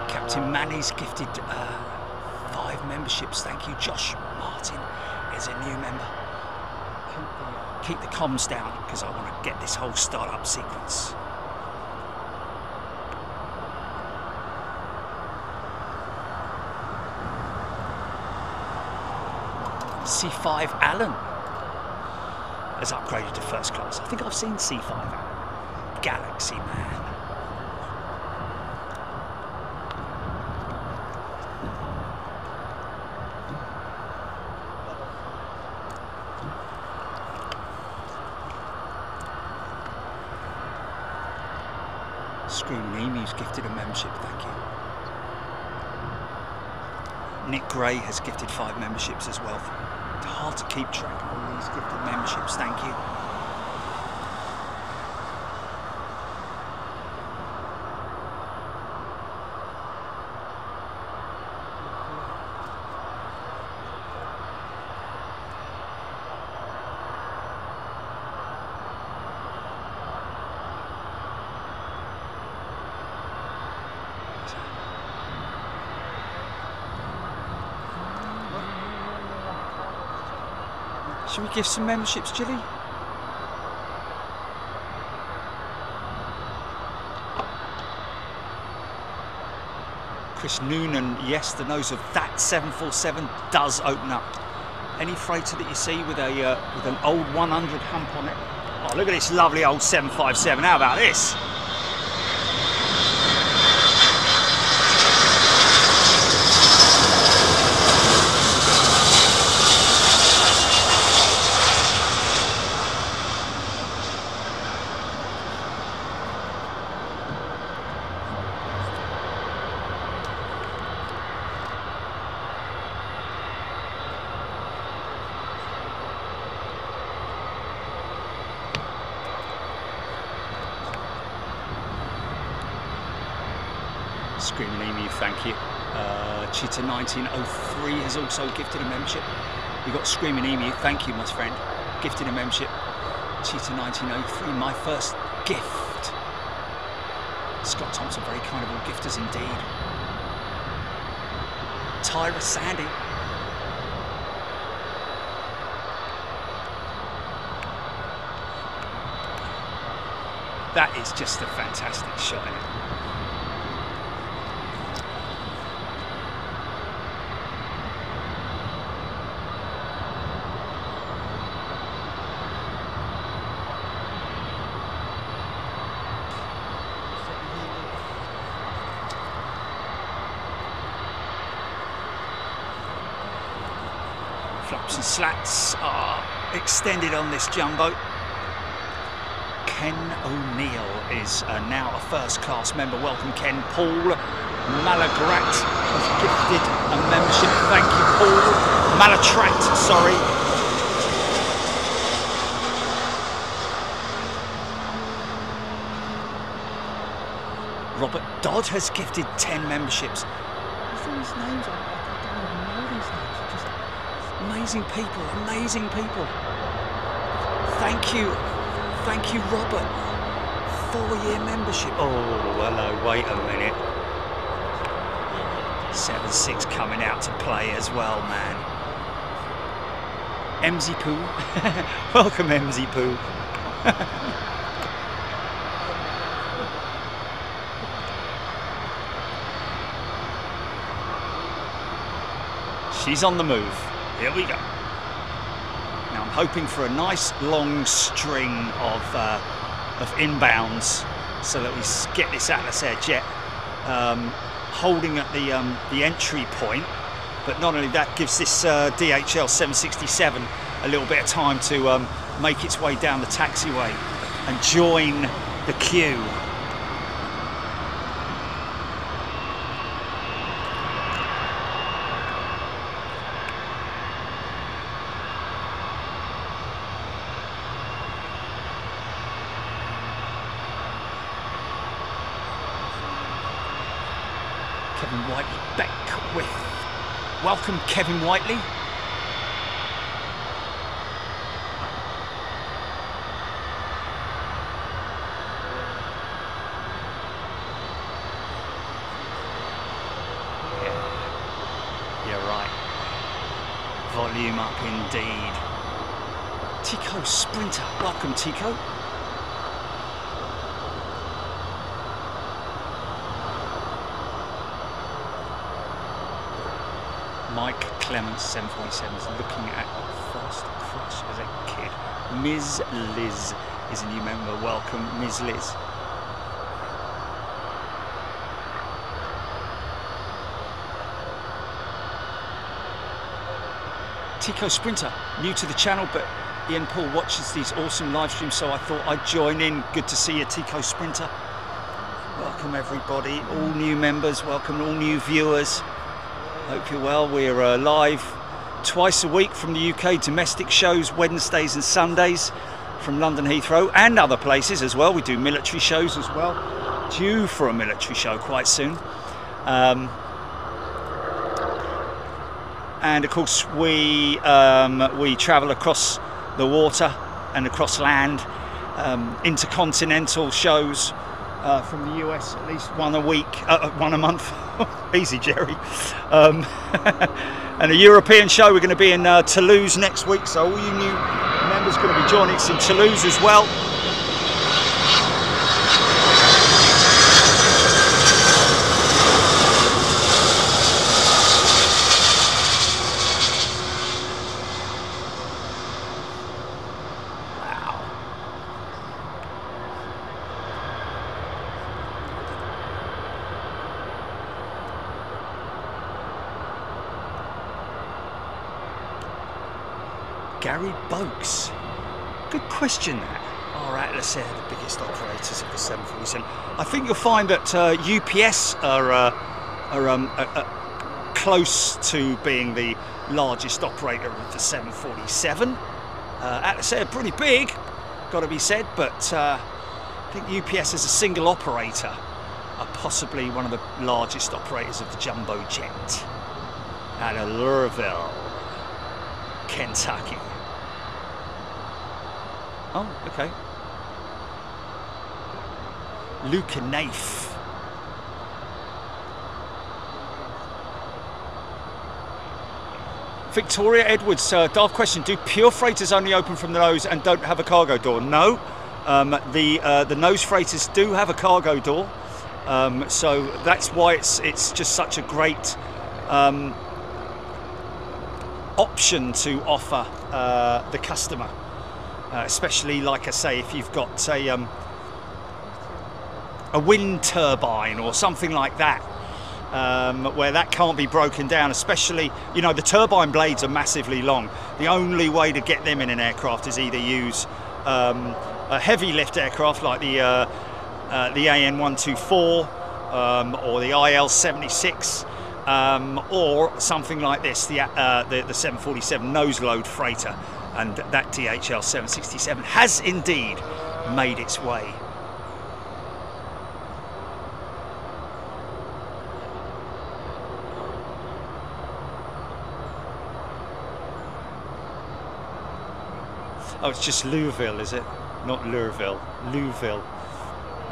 Captain Manny's gifted uh, five memberships. Thank you, Josh Martin is a new member. Keep the, uh, keep the comms down because I want to get this whole startup sequence. C5 Allen has upgraded to first class. I think I've seen C5 Allen. Galaxy Man. Scream Nemi's gifted a membership, thank you. Nick Gray has gifted five memberships as well. It's hard to keep track of all these gifted memberships, thank you. Give some memberships, Jilly? Chris Noonan, yes, the nose of that 747 does open up. Any freighter that you see with a uh, with an old 100 hump on it. Oh, look at this lovely old 757. How about this? Also gifted a membership. We got Screaming Emu, thank you, my friend. Gifted a membership. Cheetah 1903, my first gift. Scott Thompson, very kind of all gifters indeed. Tyra Sandy. That is just a fantastic shot. Isn't it? Flops and slats are extended on this jumbo. Ken O'Neill is uh, now a first class member. Welcome, Ken. Paul Malagrat has gifted a membership. Thank you, Paul. Malatrat, sorry. Robert Dodd has gifted 10 memberships. What's all these names? I don't even know these names. Just amazing people, amazing people. Thank you, thank you, Robert. Four-year membership. Oh, hello. Wait a minute. Seven six coming out to play as well, man. MZ Poo. Welcome, MZ Poo. She's on the move. Here we go. Hoping for a nice long string of uh, of inbounds so that we get this Atlas Air jet um, holding at the um, the entry point. But not only that, gives this uh, DHL 767 a little bit of time to um, make its way down the taxiway and join the queue. Kevin Whiteley back with welcome Kevin Whiteley. Yeah, you're right. Volume up indeed. Tico Sprinter, welcome Tico. Mike Clements, 747, is looking at First Crush as a kid. Ms. Liz is a new member. Welcome, Ms. Liz. Tico Sprinter, new to the channel, but Ian Paul watches these awesome live streams, so I thought I'd join in. Good to see you, Tico Sprinter. Welcome, everybody, all new members, welcome, all new viewers. Hope you're well. We're uh, live twice a week from the UK, domestic shows Wednesdays and Sundays from London Heathrow and other places as well. We do military shows as well, due for a military show quite soon. Um, and of course, we um, we travel across the water and across land, um, intercontinental shows uh, from the US, at least one a week, uh, uh, one a month. Easy, Jerry. Um, and a European show. We're going to be in uh, Toulouse next week, so all you new members are going to be joining us in Toulouse as well. Wow. Gary Boakes. Good question that. Are Atlas Air the biggest operators of the 747? I think you'll find that uh, UPS are, uh, are um, close to being the largest operator of the 747. Uh, Atlas Air pretty big, got to be said, but uh, I think UPS as a single operator are possibly one of the largest operators of the jumbo jet out of Louisville, Kentucky. Oh, okay. Luca Naif. Victoria Edwards, uh, daft question. Do pure freighters only open from the nose and don't have a cargo door? No. Um, the uh, the nose freighters do have a cargo door, um, so that's why it's it's just such a great um, option to offer uh, the customer, uh, especially like I say, if you've got a um, a wind turbine or something like that. Um, where that can't be broken down, especially, you know, the turbine blades are massively long. The only way to get them in an aircraft is either use um, a heavy lift aircraft like the uh, uh, the AN124 um, or the IL76 um, or something like this, the, uh, the, the 747 nose load freighter. And that DHL 767 has indeed made its way Oh, it's just Louisville, is it? Not Louisville. Louisville.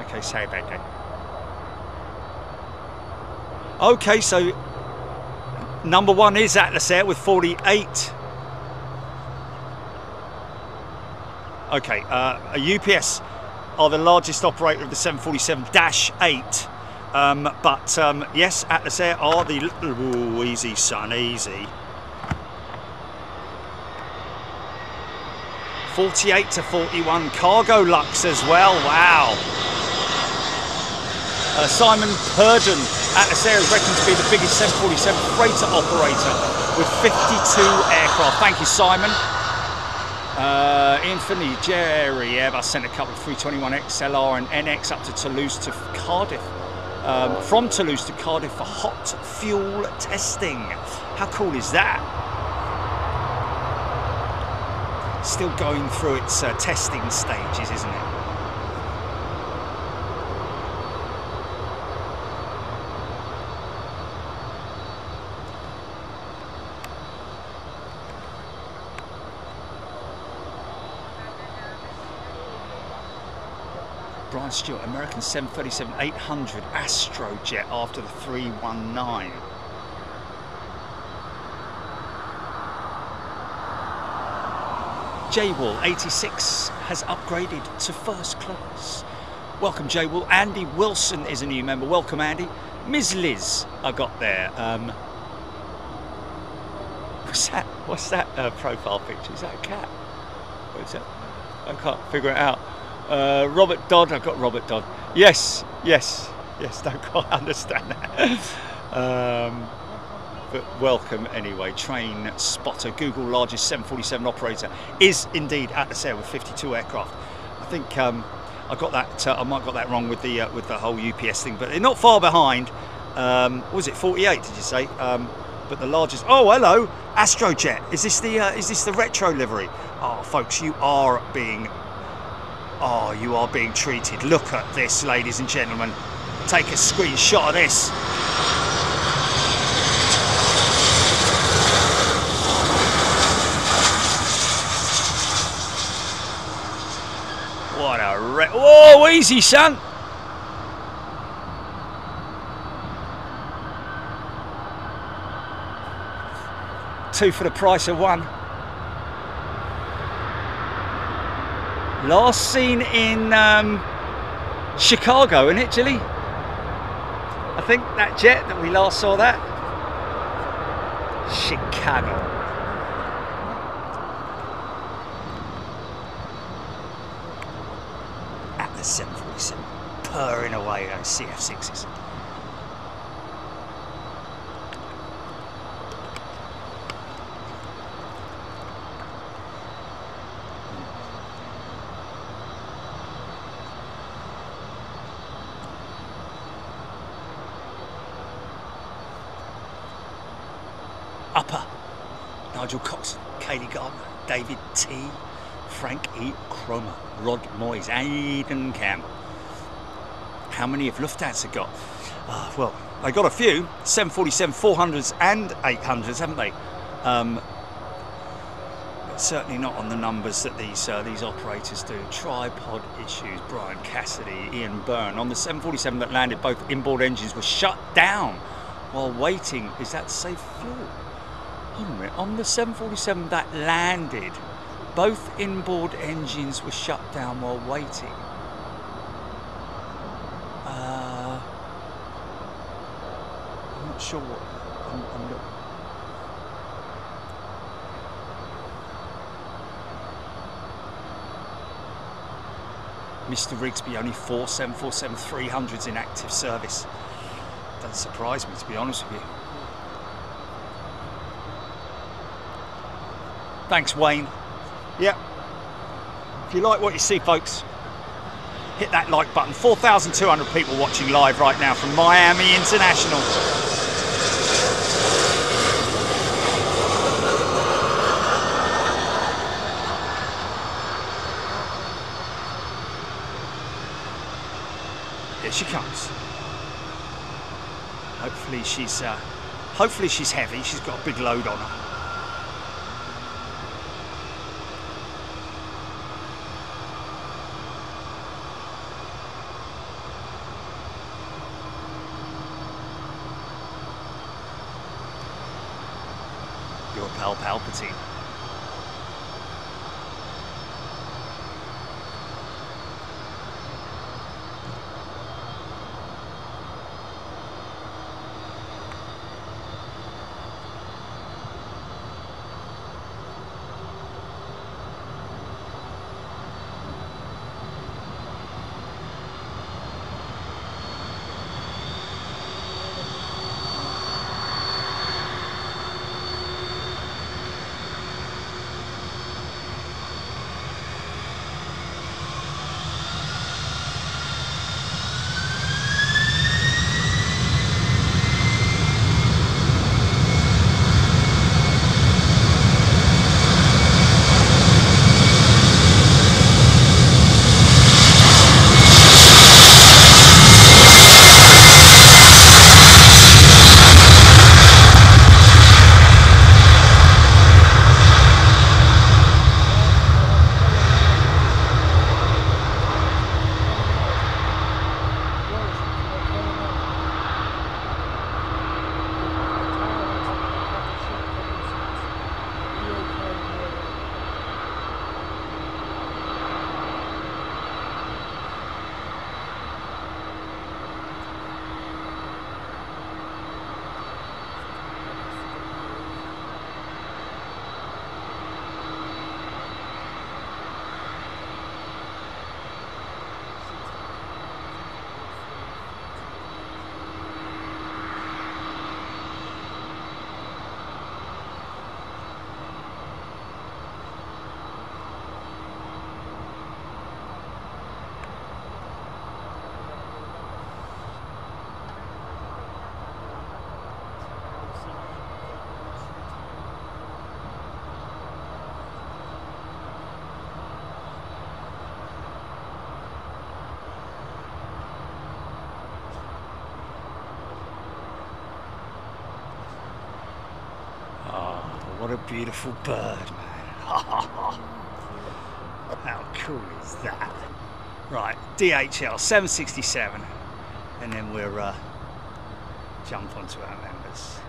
Okay, sorry about that. Okay, so number one is Atlas Air with 48. Okay, uh, a UPS are the largest operator of the 747-8. Um, but um, yes, Atlas Air are the... Ooh, easy, son, easy. 48 to 41 Cargolux as well wow. Uh, Simon Purdon Atlas Air is reckoned to be the biggest 747 freighter operator with 52 aircraft. Thank you Simon. Uh, Infinity Jerry Airbus sent a couple of 321 XLR and NX up to Toulouse to Cardiff. Um, from Toulouse to Cardiff for hot fuel testing. How cool is that still going through its uh, testing stages, isn't it? Brian Stewart, American 737-800 Astrojet after the 319. J-Wall 86 has upgraded to first class. Welcome J-Wall. Andy Wilson is a new member. Welcome Andy. Ms Liz I got there. Um, what's that? What's that uh, profile picture? Is that a cat? What is that? I can't figure it out. Uh, Robert Dodd, I've got Robert Dodd. Yes, yes, yes, don't quite understand that. um, but welcome anyway. Train Spotter, Google largest 747 operator, is indeed Atlas Air with 52 aircraft. I think um, I got that. Uh, I might got that wrong with the uh, with the whole UPS thing, but they're not far behind. Um, was it 48? Did you say? Um, but the largest. Oh, hello, Astrojet. Is this the uh, is this the retro livery? Oh, folks, you are being. Oh, you are being treated. Look at this, ladies and gentlemen. Take a screenshot of this. What a Whoa, easy, son. Two for the price of one. Last seen in um, Chicago, isn't it, Jilly? I think that jet that we last saw that. Chicago. the 747 purring away on CF6s. Upper, Nigel Cox, Kaylee Gardner, David T, Frank E. Cromer, Rod Moyes, Aidan Campbell, how many have Lufthansa got? Uh, well, they got a few 747 400s and 800s, haven't they? Um, but certainly not on the numbers that these uh, these operators do. Tripod issues. Brian Cassidy, Ian Byrne on the 747 that landed. Both inboard engines were shut down while waiting. Is that safe fuel? On the 747 that landed, both inboard engines were shut down while waiting. Uh, I'm not sure what. I'm, I'm not, Mr. Rigsby, only four 747 300s in active service. Doesn't surprise me, to be honest with you. Thanks, Wayne. Yep. If you like what you see, folks, hit that like button. 4,200 people watching live right now from Miami International. Here she comes. Hopefully she's, uh, hopefully she's heavy. She's got a big load on her. What a beautiful bird, man. How cool is that? Right, DHL 767, and then we'll uh, jump onto our members.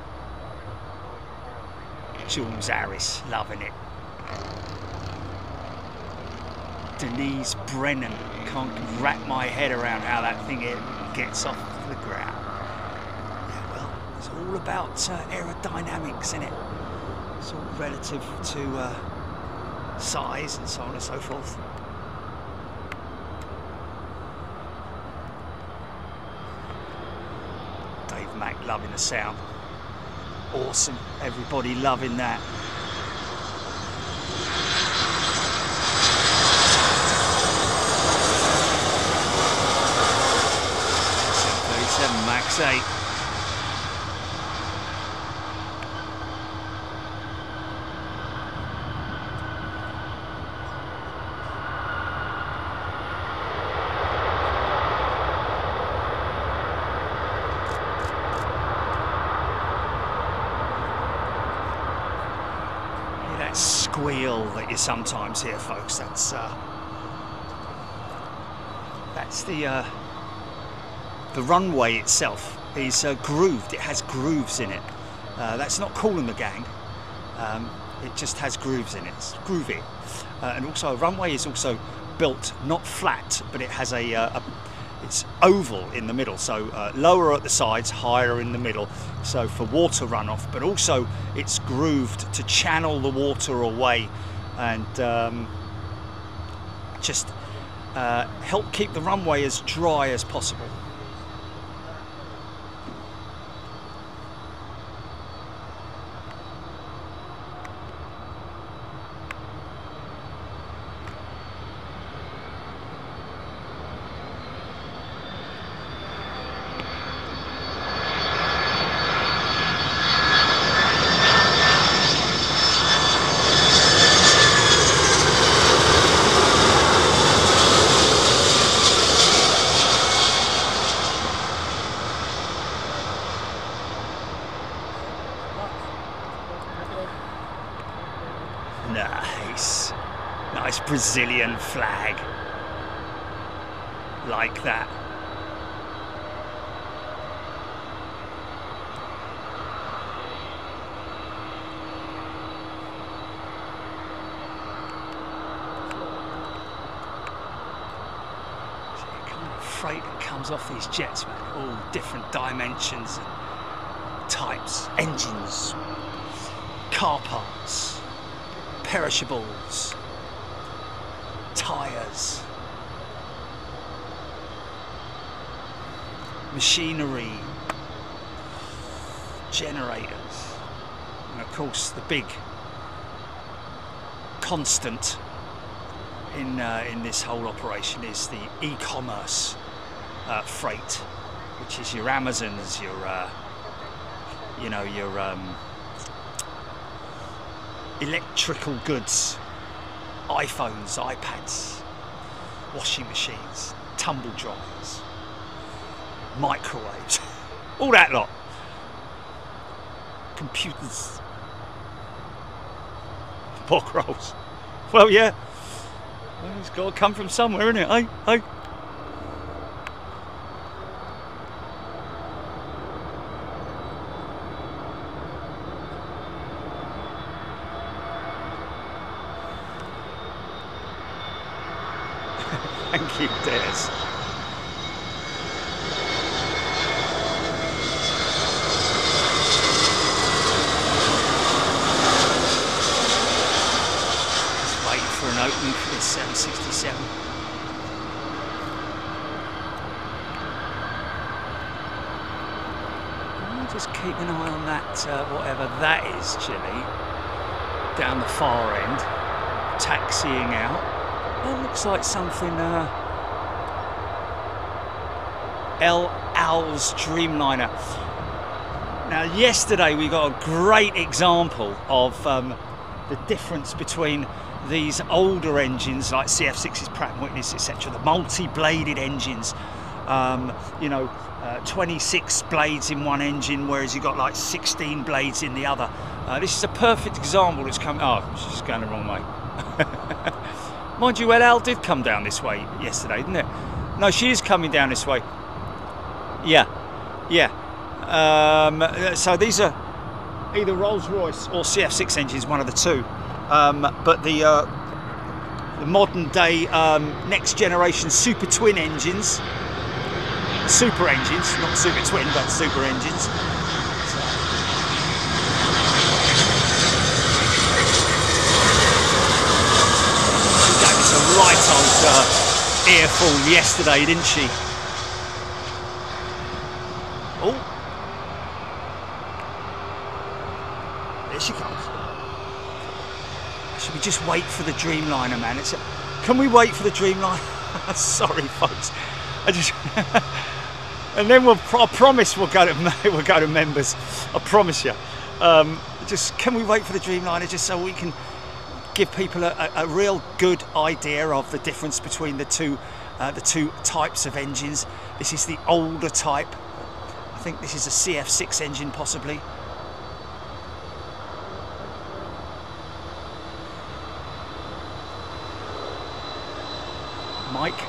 Jules Harris, loving it. Denise Brennan, can't wrap my head around how that thing gets off the ground. Yeah, well, it's all about uh, aerodynamics, isn't it? It's all relative to uh, size and so on and so forth. Dave Mack loving the sound. Awesome. Everybody loving that. Max 8. squeal that you sometimes here, folks. That's uh, that's the uh, the runway itself is uh, grooved. It has grooves in it. Uh, that's not and the Gang. Um, it just has grooves in it. It's groovy. Uh, and also, a runway is also built not flat, but it has a, uh, a it's oval in the middle, so uh, lower at the sides, higher in the middle, so for water runoff, but also it's grooved to channel the water away and um, just uh, help keep the runway as dry as possible. Nice. Nice Brazilian flag. Like that. Freight that comes off these jets, man. All different dimensions and types, engines, car parts. Perishables, tyres, machinery, generators, and of course the big constant in uh, in this whole operation is the e-commerce uh, freight, which is your Amazons, your uh, you know your um, electrical goods, iPhones, iPads, washing machines, tumble dryers, microwaves, all that lot. Computers, bog rolls. Well, yeah, it's got to come from somewhere, isn't it? Hey, hey. Thank you, Des. Just wait for an opening for this 767. I'll Just keep an eye on that, uh, whatever that is, Jilly, down the far end, taxiing out. That looks like something. Uh, El Al's Dreamliner. Now, yesterday we got a great example of um, the difference between these older engines like CF6s, Pratt & Whitney's, etc., the multi-bladed engines. Um, you know, uh, 26 blades in one engine, whereas you've got like 16 blades in the other. Uh, this is a perfect example. It's coming. Oh, she's going the wrong way. Mind you, El Al did come down this way yesterday, didn't it? No, she is coming down this way. Yeah, yeah. Um, so these are either Rolls Royce or CF6 engines, one of the two. Um, but the, uh, the modern day um, next generation super twin engines, super engines, not super twin, but super engines. She gave us a right old uh, earful yesterday, didn't she? Oh. There she comes. Should just wait for the Dreamliner, man? It's a, can we wait for the Dreamliner? Sorry, folks. I just and then we'll. I promise we'll go to we'll go to members. I promise you. Um, just can we wait for the Dreamliner just so we can give people a, a, a real good idea of the difference between the two uh, the two types of engines. This is the older type. I think this is a CF6 engine possibly.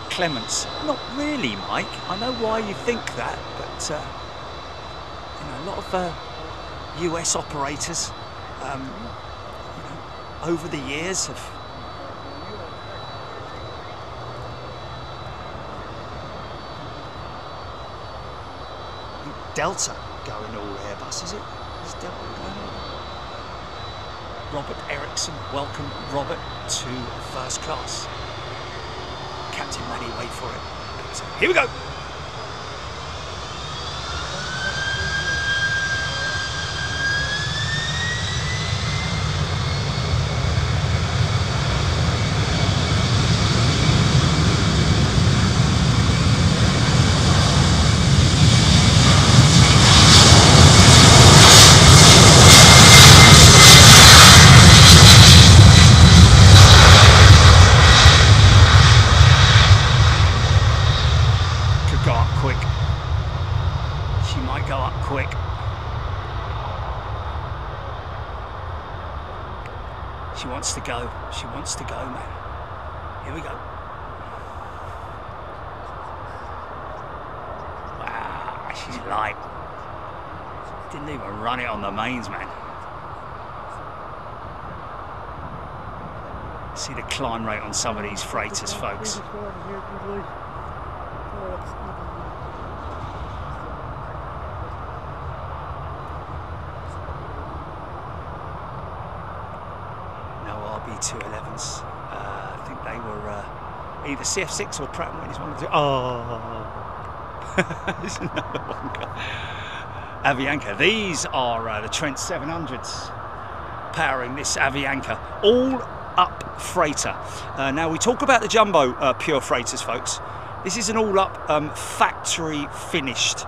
Clements. Not really, Mike. I know why you think that, but uh, you know, a lot of uh, US operators, um, you know, over the years have. Delta going all Airbus, is it? Is Delta going all? Robert Ericsson, welcome Robert to first class. Captain Manny, wait for it. Here we go. Could go up quick. She might go up quick. She wants to go. She wants to go, man. Here we go. Wow, she's light. Didn't even run it on the mains, man. See the climb rate on some of these freighters, folks. No RB211s. Uh, I think they were uh, either CF6 or Pratt and Whitney's one of the. Oh, there's another one. Avianca. These are uh, the Trent 700s powering this Avianca. All up freighter. Uh, now we talk about the jumbo uh, pure freighters, folks. This is an all up um, factory finished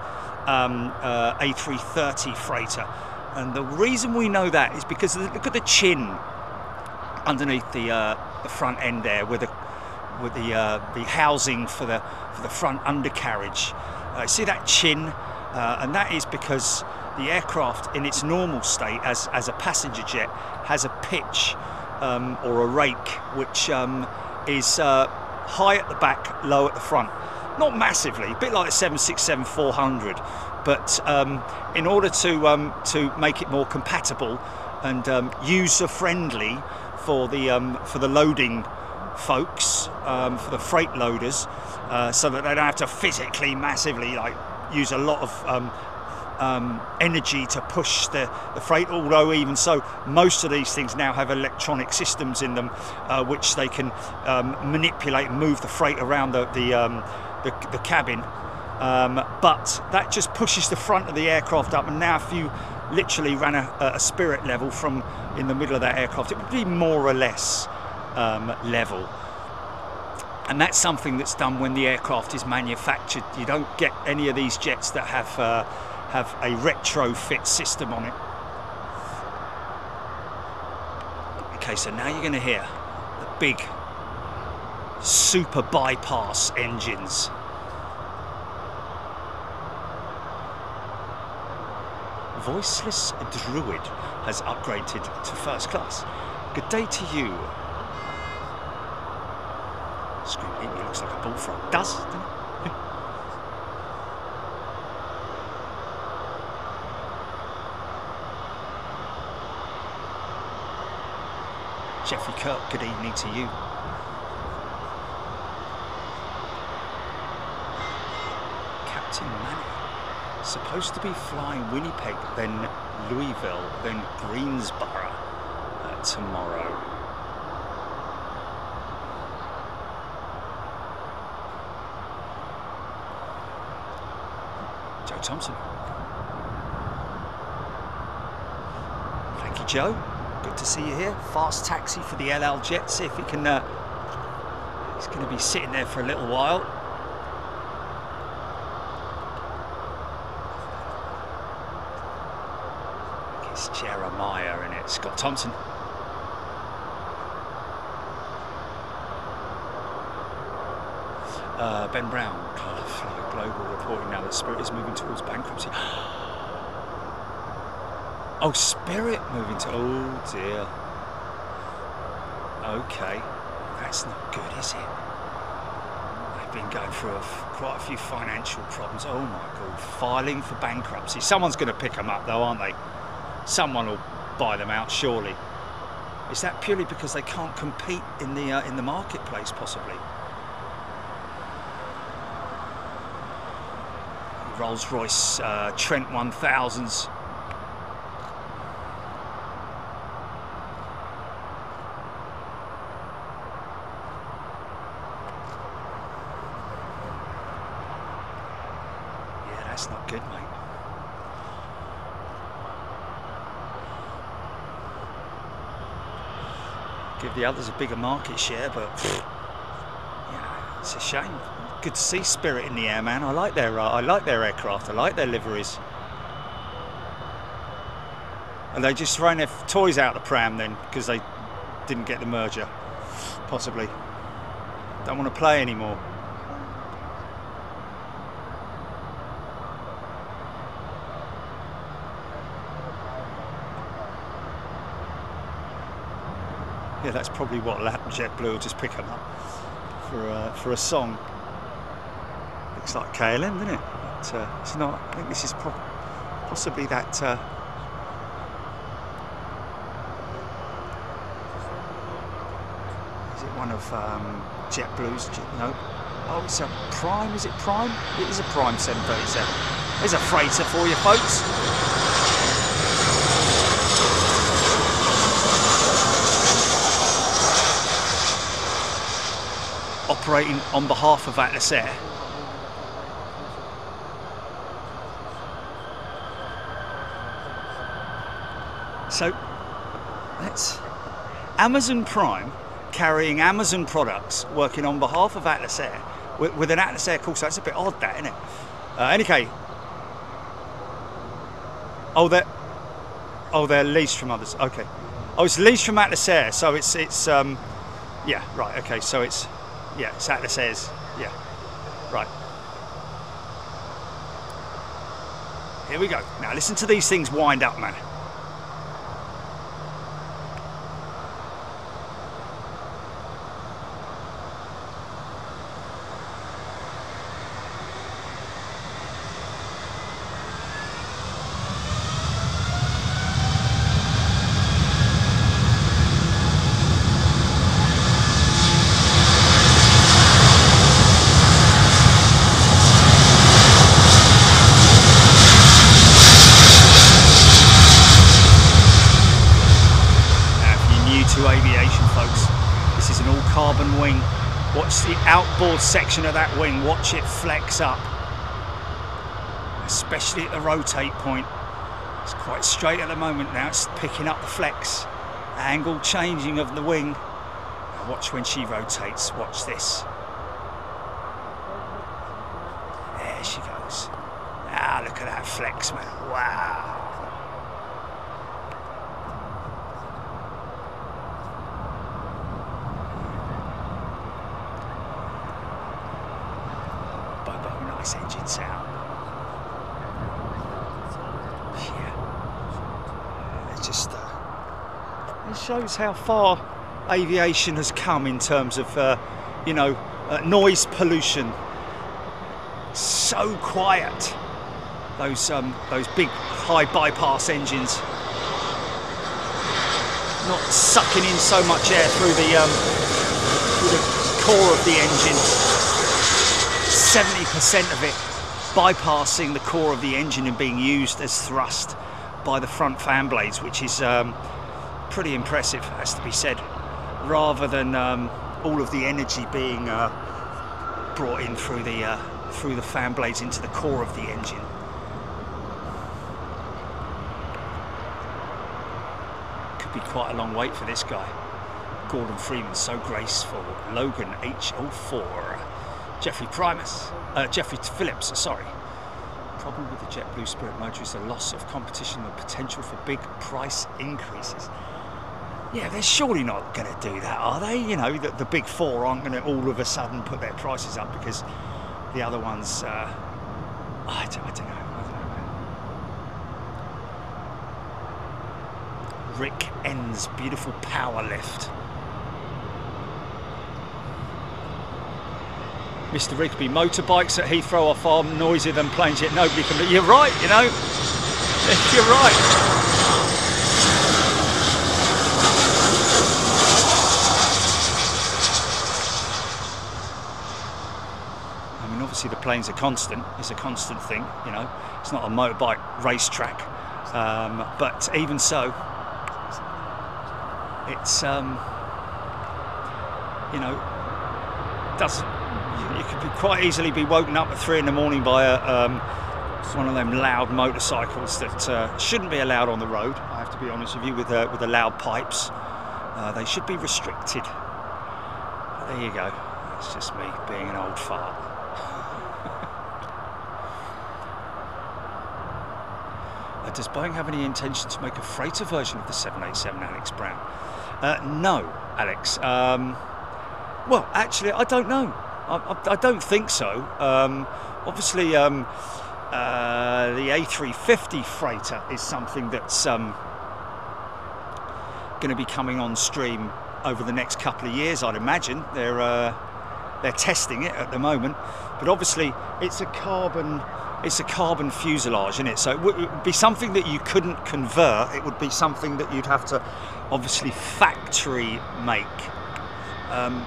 um, uh, A330 freighter. And the reason we know that is because look at the chin underneath the uh, the front end there with the with the uh, the housing for the for the front undercarriage. Uh, see that chin, uh, and that is because the aircraft in its normal state as as a passenger jet has a pitch um, or a rake which um, is uh, high at the back, low at the front. Not massively, a bit like the 767 400, but um, in order to um, to make it more compatible and um, user friendly for the um, for the loading folks, um, for the freight loaders, uh, so that they don't have to physically massively like use a lot of um, um, energy to push the, the freight. Although even so, most of these things now have electronic systems in them, uh, which they can um, manipulate and move the freight around the the, um, the, the cabin. Um, but that just pushes the front of the aircraft up, and now if you literally ran a, a spirit level from in the middle of that aircraft, it would be more or less um, level. And that's something that's done when the aircraft is manufactured. You don't get any of these jets that have uh, have a retrofit system on it. Okay, so now you're going to hear the big super bypass engines. Voiceless Druid has upgraded to first class. Good day to you. It looks like a bullfrog. Does, doesn't it? Jeffrey Kirk, good evening to you. Captain Manny, supposed to be flying Winnipeg, then Louisville, then Greensboro uh, tomorrow. Thompson. Thank you, Joe. Good to see you here. Fast taxi for the El Al Jet. See if he can. Uh, he's going to be sitting there for a little while. It's Jeremiah in it. Scott Thompson. Uh, ben Brown, Fly Global reporting now that Spirit is moving towards bankruptcy. Oh, Spirit moving to. Oh dear. Okay. That's not good, is it? been going through quite a few financial problems. Oh my god, filing for bankruptcy. Someone's going to pick them up though, aren't they? Someone will buy them out, surely. Is that purely because they can't compete in the uh, in the marketplace, possibly? Rolls Royce uh, Trent 1000s. Yeah, that's not good, mate. Give the others a bigger market share, but yeah, it's a shame. Good to see Spirit in the air, man. I like their uh, I like their aircraft. I like their liveries. And they just throwing their toys out the pram then because they didn't get the merger, possibly. Don't want to play anymore. Yeah, that's probably what JetBlue will just pick them up for for a song. Looks like KLM, doesn't it? But, uh, it's not. I think this is possibly that. Uh, is it one of um, JetBlue's? Jet- no. Oh, it's a Prime. Is it Prime? It is a Prime 737. There's a freighter for you, folks. Operating on behalf of Atlas Air. So that's Amazon Prime carrying Amazon products working on behalf of Atlas Air with, with an Atlas Air call. So that's a bit odd, that isn't it? Uh, anyway, oh, they're oh they're leased from others. Okay, oh it's leased from Atlas Air, so it's it's um, yeah right. Okay, so it's yeah, it's says, Yeah, right. Here we go. Now listen to these things wind up, man. Now, if you're new to aviation, folks, this is an all carbon wing. Watch outboard section of that wing, watch it flex up, especially at the rotate point. It's quite straight at the moment now, it's picking up the flex. Angle changing of the wing. Now watch when she rotates, watch this. There she goes. Ah, look at that flex, man. Wow. Bobo, nice engine sound. Yeah. It just uh, it shows how far aviation has come in terms of uh, you know uh, noise pollution. So quiet. Those um, those big high bypass engines. Not sucking in so much air through the um, through the core of the engine. 70% of it bypassing the core of the engine and being used as thrust by the front fan blades, which is um, pretty impressive, has to be said, rather than um, all of the energy being uh, brought in through the uh, through the fan blades into the core of the engine. Could be quite a long wait for this guy. Gordon Freeman, so graceful. Logan H04. Jeffrey Primus, uh, Jeffrey Phillips, sorry. Problem with the JetBlue Spirit motor is the loss of competition and potential for big price increases. Yeah, they're surely not going to do that, are they? You know, the, the big four aren't going to all of a sudden put their prices up because the other ones, uh, I, don't, I don't know. I don't know. Rick Ends, beautiful power lift. Mr. Rigby, motorbikes at Heathrow are far noisier than planes, yet nobody can. You're right, you know. You're right. Obviously the plane's a constant. It's a constant thing, you know. It's not a motorbike racetrack, um, but even so, it's um, you know does you, could quite easily be woken up at three in the morning by a um, one of them loud motorcycles that uh, shouldn't be allowed on the road. I have to be honest with you with uh, with the loud pipes. Uh, they should be restricted. But there you go. It's just me being an old fart. Uh, does Boeing have any intention to make a freighter version of the 787, Alex Brown? Uh, no, Alex. Um, well, actually, I don't know. I, I, I don't think so. Um, obviously, um, uh, the A350 freighter is something that's um, going to be coming on stream over the next couple of years. I'd imagine they're uh, they're testing it at the moment, but obviously it's a carbon it's a carbon fuselage in it, so it would, be something that you couldn't convert. It would be something that you'd have to obviously factory make. Um,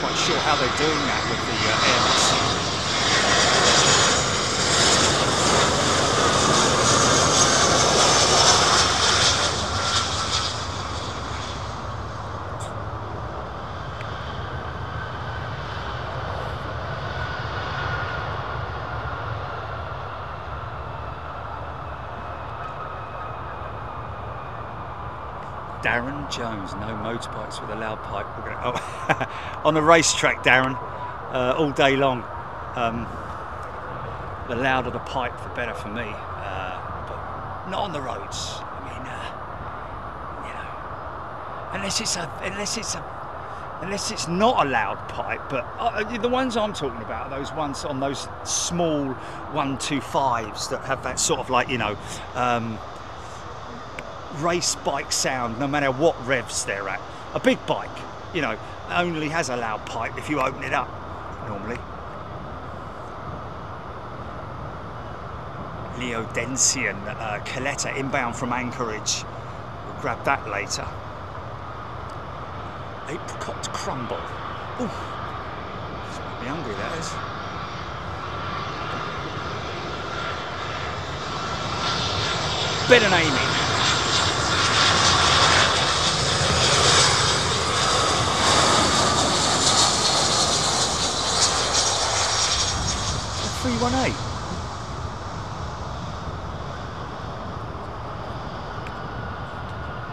quite sure how they're doing that with the uh, Airbus. Darren Jones, no motorbikes with a loud pipe. We're gonna, oh, on a racetrack, Darren, uh, all day long. Um, the louder the pipe, the better for me. Uh, but not on the roads. I mean, uh, you know, unless it's a, unless it's a, unless it's not a loud pipe. But uh, the ones I'm talking about, are those ones on those small one two fives that have that sort of like you know. Um, race bike sound no matter what revs they're at. A big bike, you know, only has a loud pipe if you open it up normally. Leo Densian, uh, Kalitta inbound from Anchorage. We'll grab that later. Apricot crumble. Ooh, made me hungry that is. Ben and Amy. Three one eight.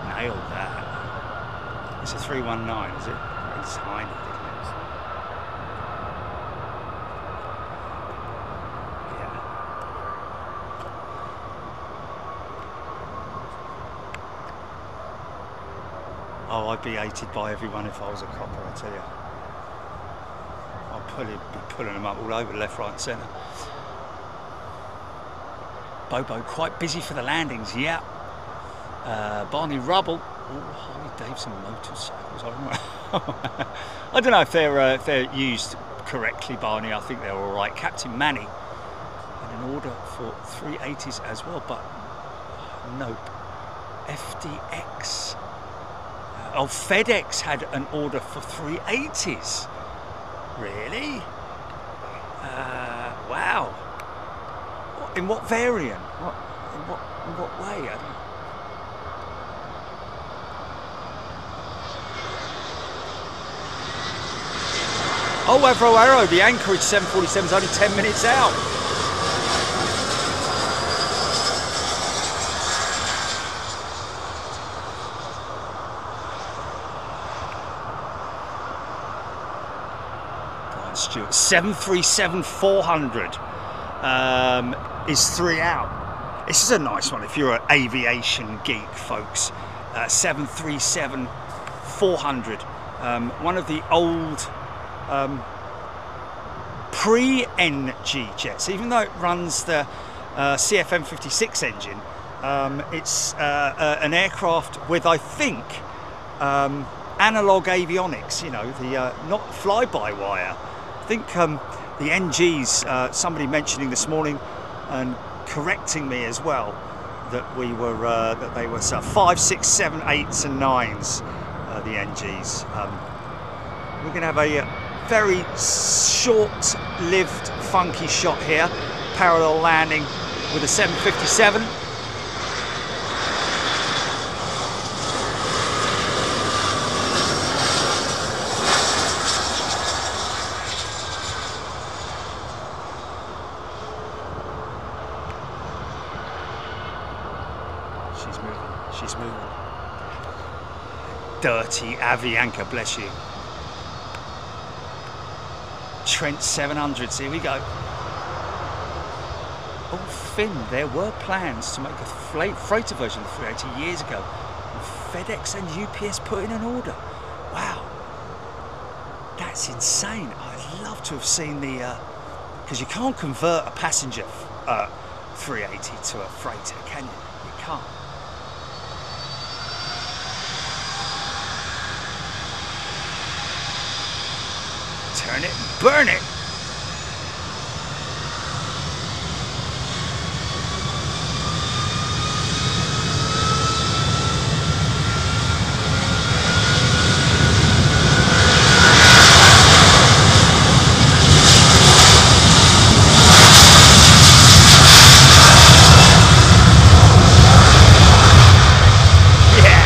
Nailed that. It's a three one nine, is it? It's tiny? Yeah. Oh, I'd be hated by everyone if I was a copper, I tell you. Be pulling them up all over left, right, and centre. Bobo quite busy for the landings, yeah. Uh, Barney Rubble. Oh, Harley Davidson motorcycles. I don't know, I don't know if they're uh, if they're used correctly, Barney. I think they're all right. Captain Manny had an order for 380s as well, but nope. FDX. Uh, oh, FedEx had an order for 380s. Really? Uh, wow. What, in what variant? What, in what, in what way? I don't Oh, Avro Arrow, the Anchorage 747 is only 10 minutes out. Brian Stewart, 737 400 um, is three out. This is a nice one if you're an aviation geek, folks. Uh, 737 400, um, one of the old um, pre-NG jets, even though it runs the uh, CFM56 engine, um, it's uh, uh, an aircraft with, I think, um, analog avionics, you know, the uh, not fly-by-wire. I think um, the NGs, uh, somebody mentioning this morning and correcting me as well, that we were uh, that they were uh, five, six, seven, eights, and nines. Uh, the NGs. Um, we're going to have a uh, very short-lived, funky shot here, parallel landing with a 757. She's moving. She's moving. Dirty Avianca, bless you. Trent 700s, here we go. Oh, Finn, there were plans to make a freighter version of the 380 years ago. And FedEx and UPS put in an order. Wow. That's insane. I'd love to have seen the. Because you can't convert a passenger uh, 380 to a freighter, can you? You can't. Turn it, burn it. Yeah.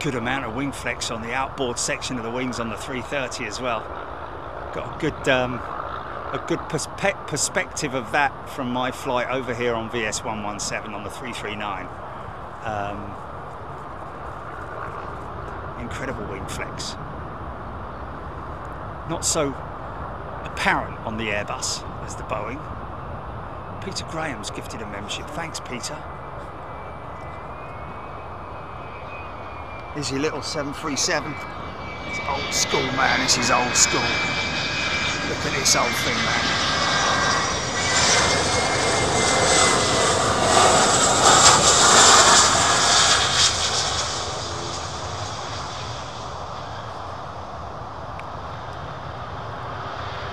Good amount of wing flex on the outboard section of the wings on the 330 as well. Got a good um, a good perspe- perspective of that from my flight over here on VS 117 on the 339. Um, incredible wing flex. Not so apparent on the Airbus as the Boeing. Peter Graham's gifted a membership. Thanks, Peter. Here's your little 737. It's old school, man. This is old school. Look at this old thing, man.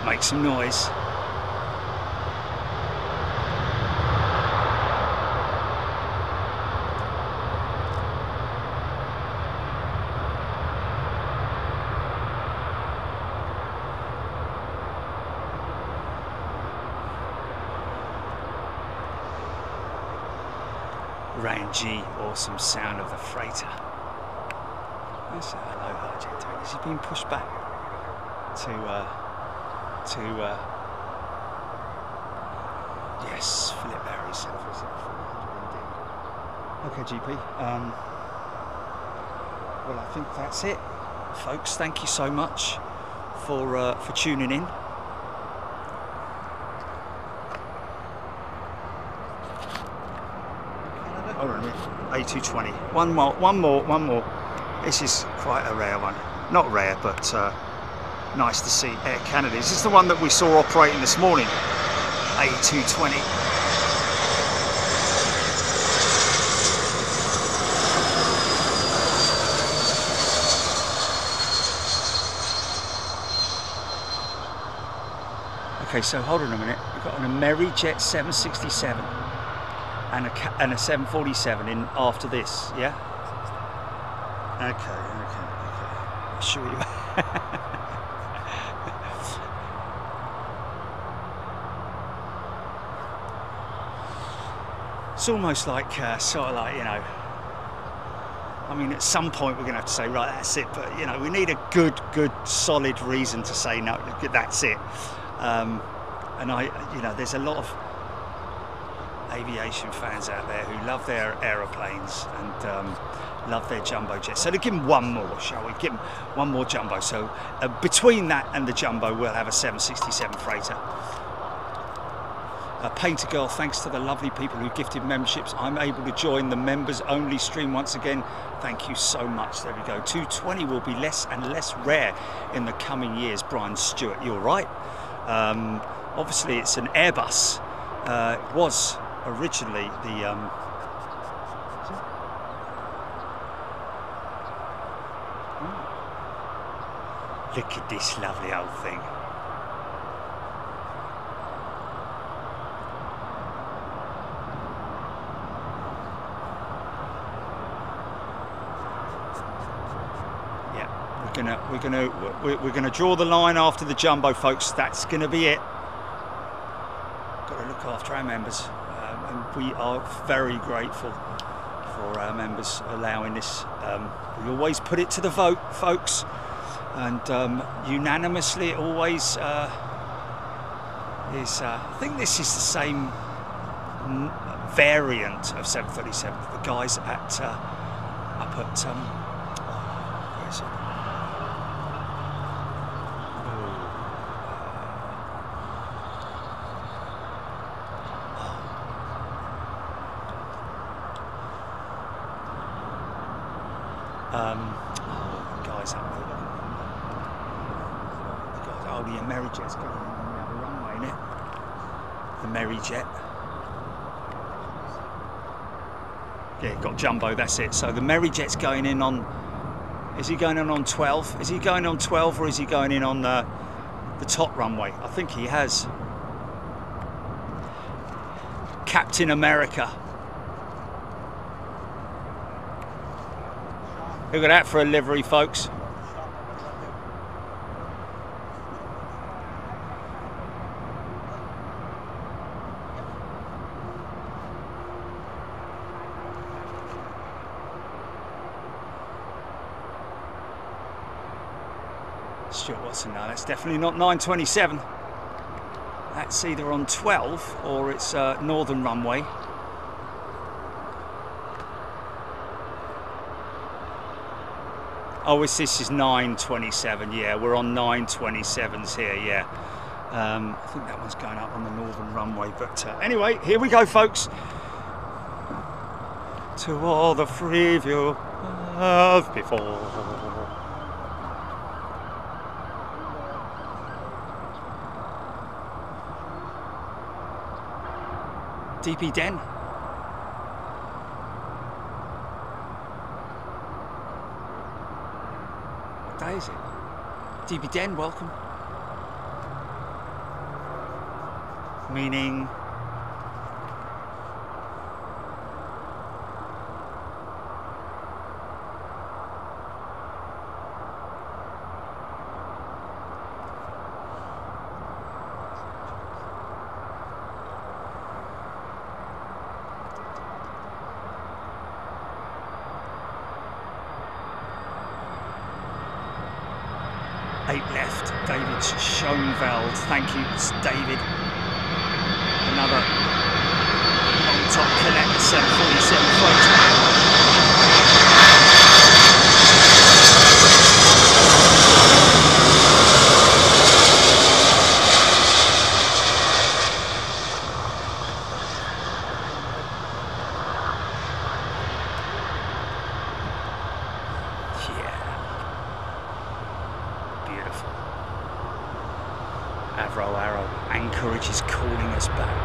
Make some noise. G, awesome sound of the freighter. That's a hello hijack doing. Is he being pushed back to uh, to uh, yes, Philip Barry. Okay, GP. Um, well, I think that's it, folks. Thank you so much for uh, for tuning in. 220. One more, one more, one more. This is quite a rare one. Not rare, but uh, nice to see Air Canada. This is the one that we saw operating this morning, A220. Okay, so hold on a minute. We've got an Amerijet 767 and a and a 747 in after this, yeah? Okay, okay, okay. I'll show you. it's almost like uh, sort of like you know. I mean, at some point we're going to have to say, right, that's it. But you know, we need a good, good, solid reason to say no. That's it. Um, and I, you know, there's a lot of aviation fans out there who love their aeroplanes and um, love their jumbo jets. So to give them one more, shall we? Give them one more jumbo. So uh, between that and the jumbo, we'll have a 767 freighter. Uh, Painter Girl, thanks to the lovely people who gifted memberships, I'm able to join the members only stream once again. Thank you so much. There we go. 220 will be less and less rare in the coming years. Brian Stewart, you're right. Um, obviously, it's an Airbus. Uh, it was originally the. Um, Look at this lovely old thing. Yeah, we're gonna we're gonna we're, we're gonna draw the line after the jumbo, folks. That's gonna be it. Got to look after our members, and we are very grateful for our members allowing this. Um, we always put it to the vote, folks and um, unanimously it always uh, is. Uh, I think this is the same variant of 737. The guys at uh, up at um, oh, where is it? Um, oh, the guys up there. The guys, oh, the Amerijet's going on the other runway, isn't it? The Merryjet. That's it. So the Merry Jet's going in on. Is he going in on 12? Is he going on 12 or is he going in on the the top runway? I think he has. Captain America. Look at that for a livery, folks. Stuart Watson, no, that's definitely not 927. That's either on 12 or it's uh, Northern Runway. Oh, it's, this is 927. Yeah, we're on 927s here. Yeah, um, I think that one's going up on the northern runway. But uh, anyway, here we go, folks. To all the free view of before. DP Den. What day is it? DP Den, welcome. Meaning. Eight left. David Schoenveld. Thank you, David. Another long top connector 747 photo. Yeah. Beautiful. Avro Arrow. Anchorage is calling us back.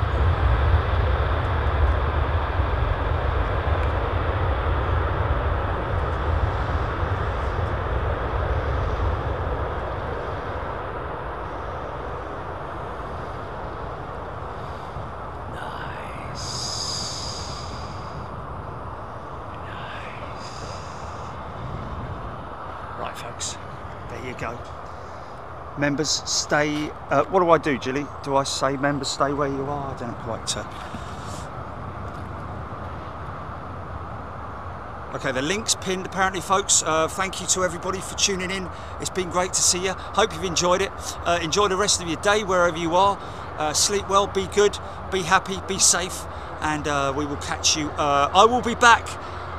Nice. Nice. Right, folks. There you go. Members, stay. Uh, what do I do, Jilly? Do I say members stay where you are? I don't quite. Uh... Okay, the link's pinned apparently, folks. Uh, thank you to everybody for tuning in. It's been great to see you. Hope you've enjoyed it. Uh, enjoy the rest of your day wherever you are. Uh, sleep well, be good, be happy, be safe, and uh, we will catch you. I will be back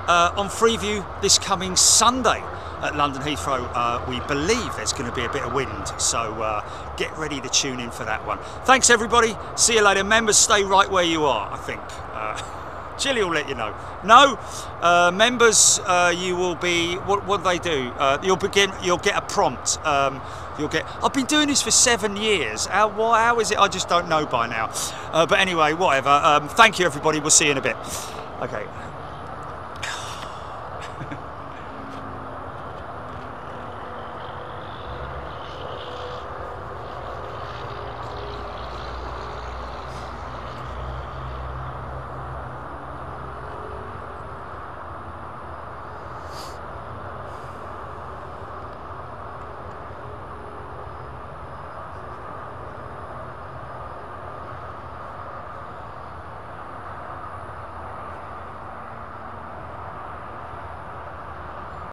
on Freeview this coming Sunday at London Heathrow, uh, we believe there's going to be a bit of wind, so uh, get ready to tune in for that one. Thanks everybody. See you later. Members, stay right where you are. I think. Uh, will let you know. No, uh, members, uh, you will be. What what do they do? Uh, you'll begin. You'll get a prompt. Um, you'll get. I've been doing this for seven years. How why, how is it? I just don't know by now. Uh, but anyway, whatever. Um, thank you, everybody. We'll see you in a bit. Okay.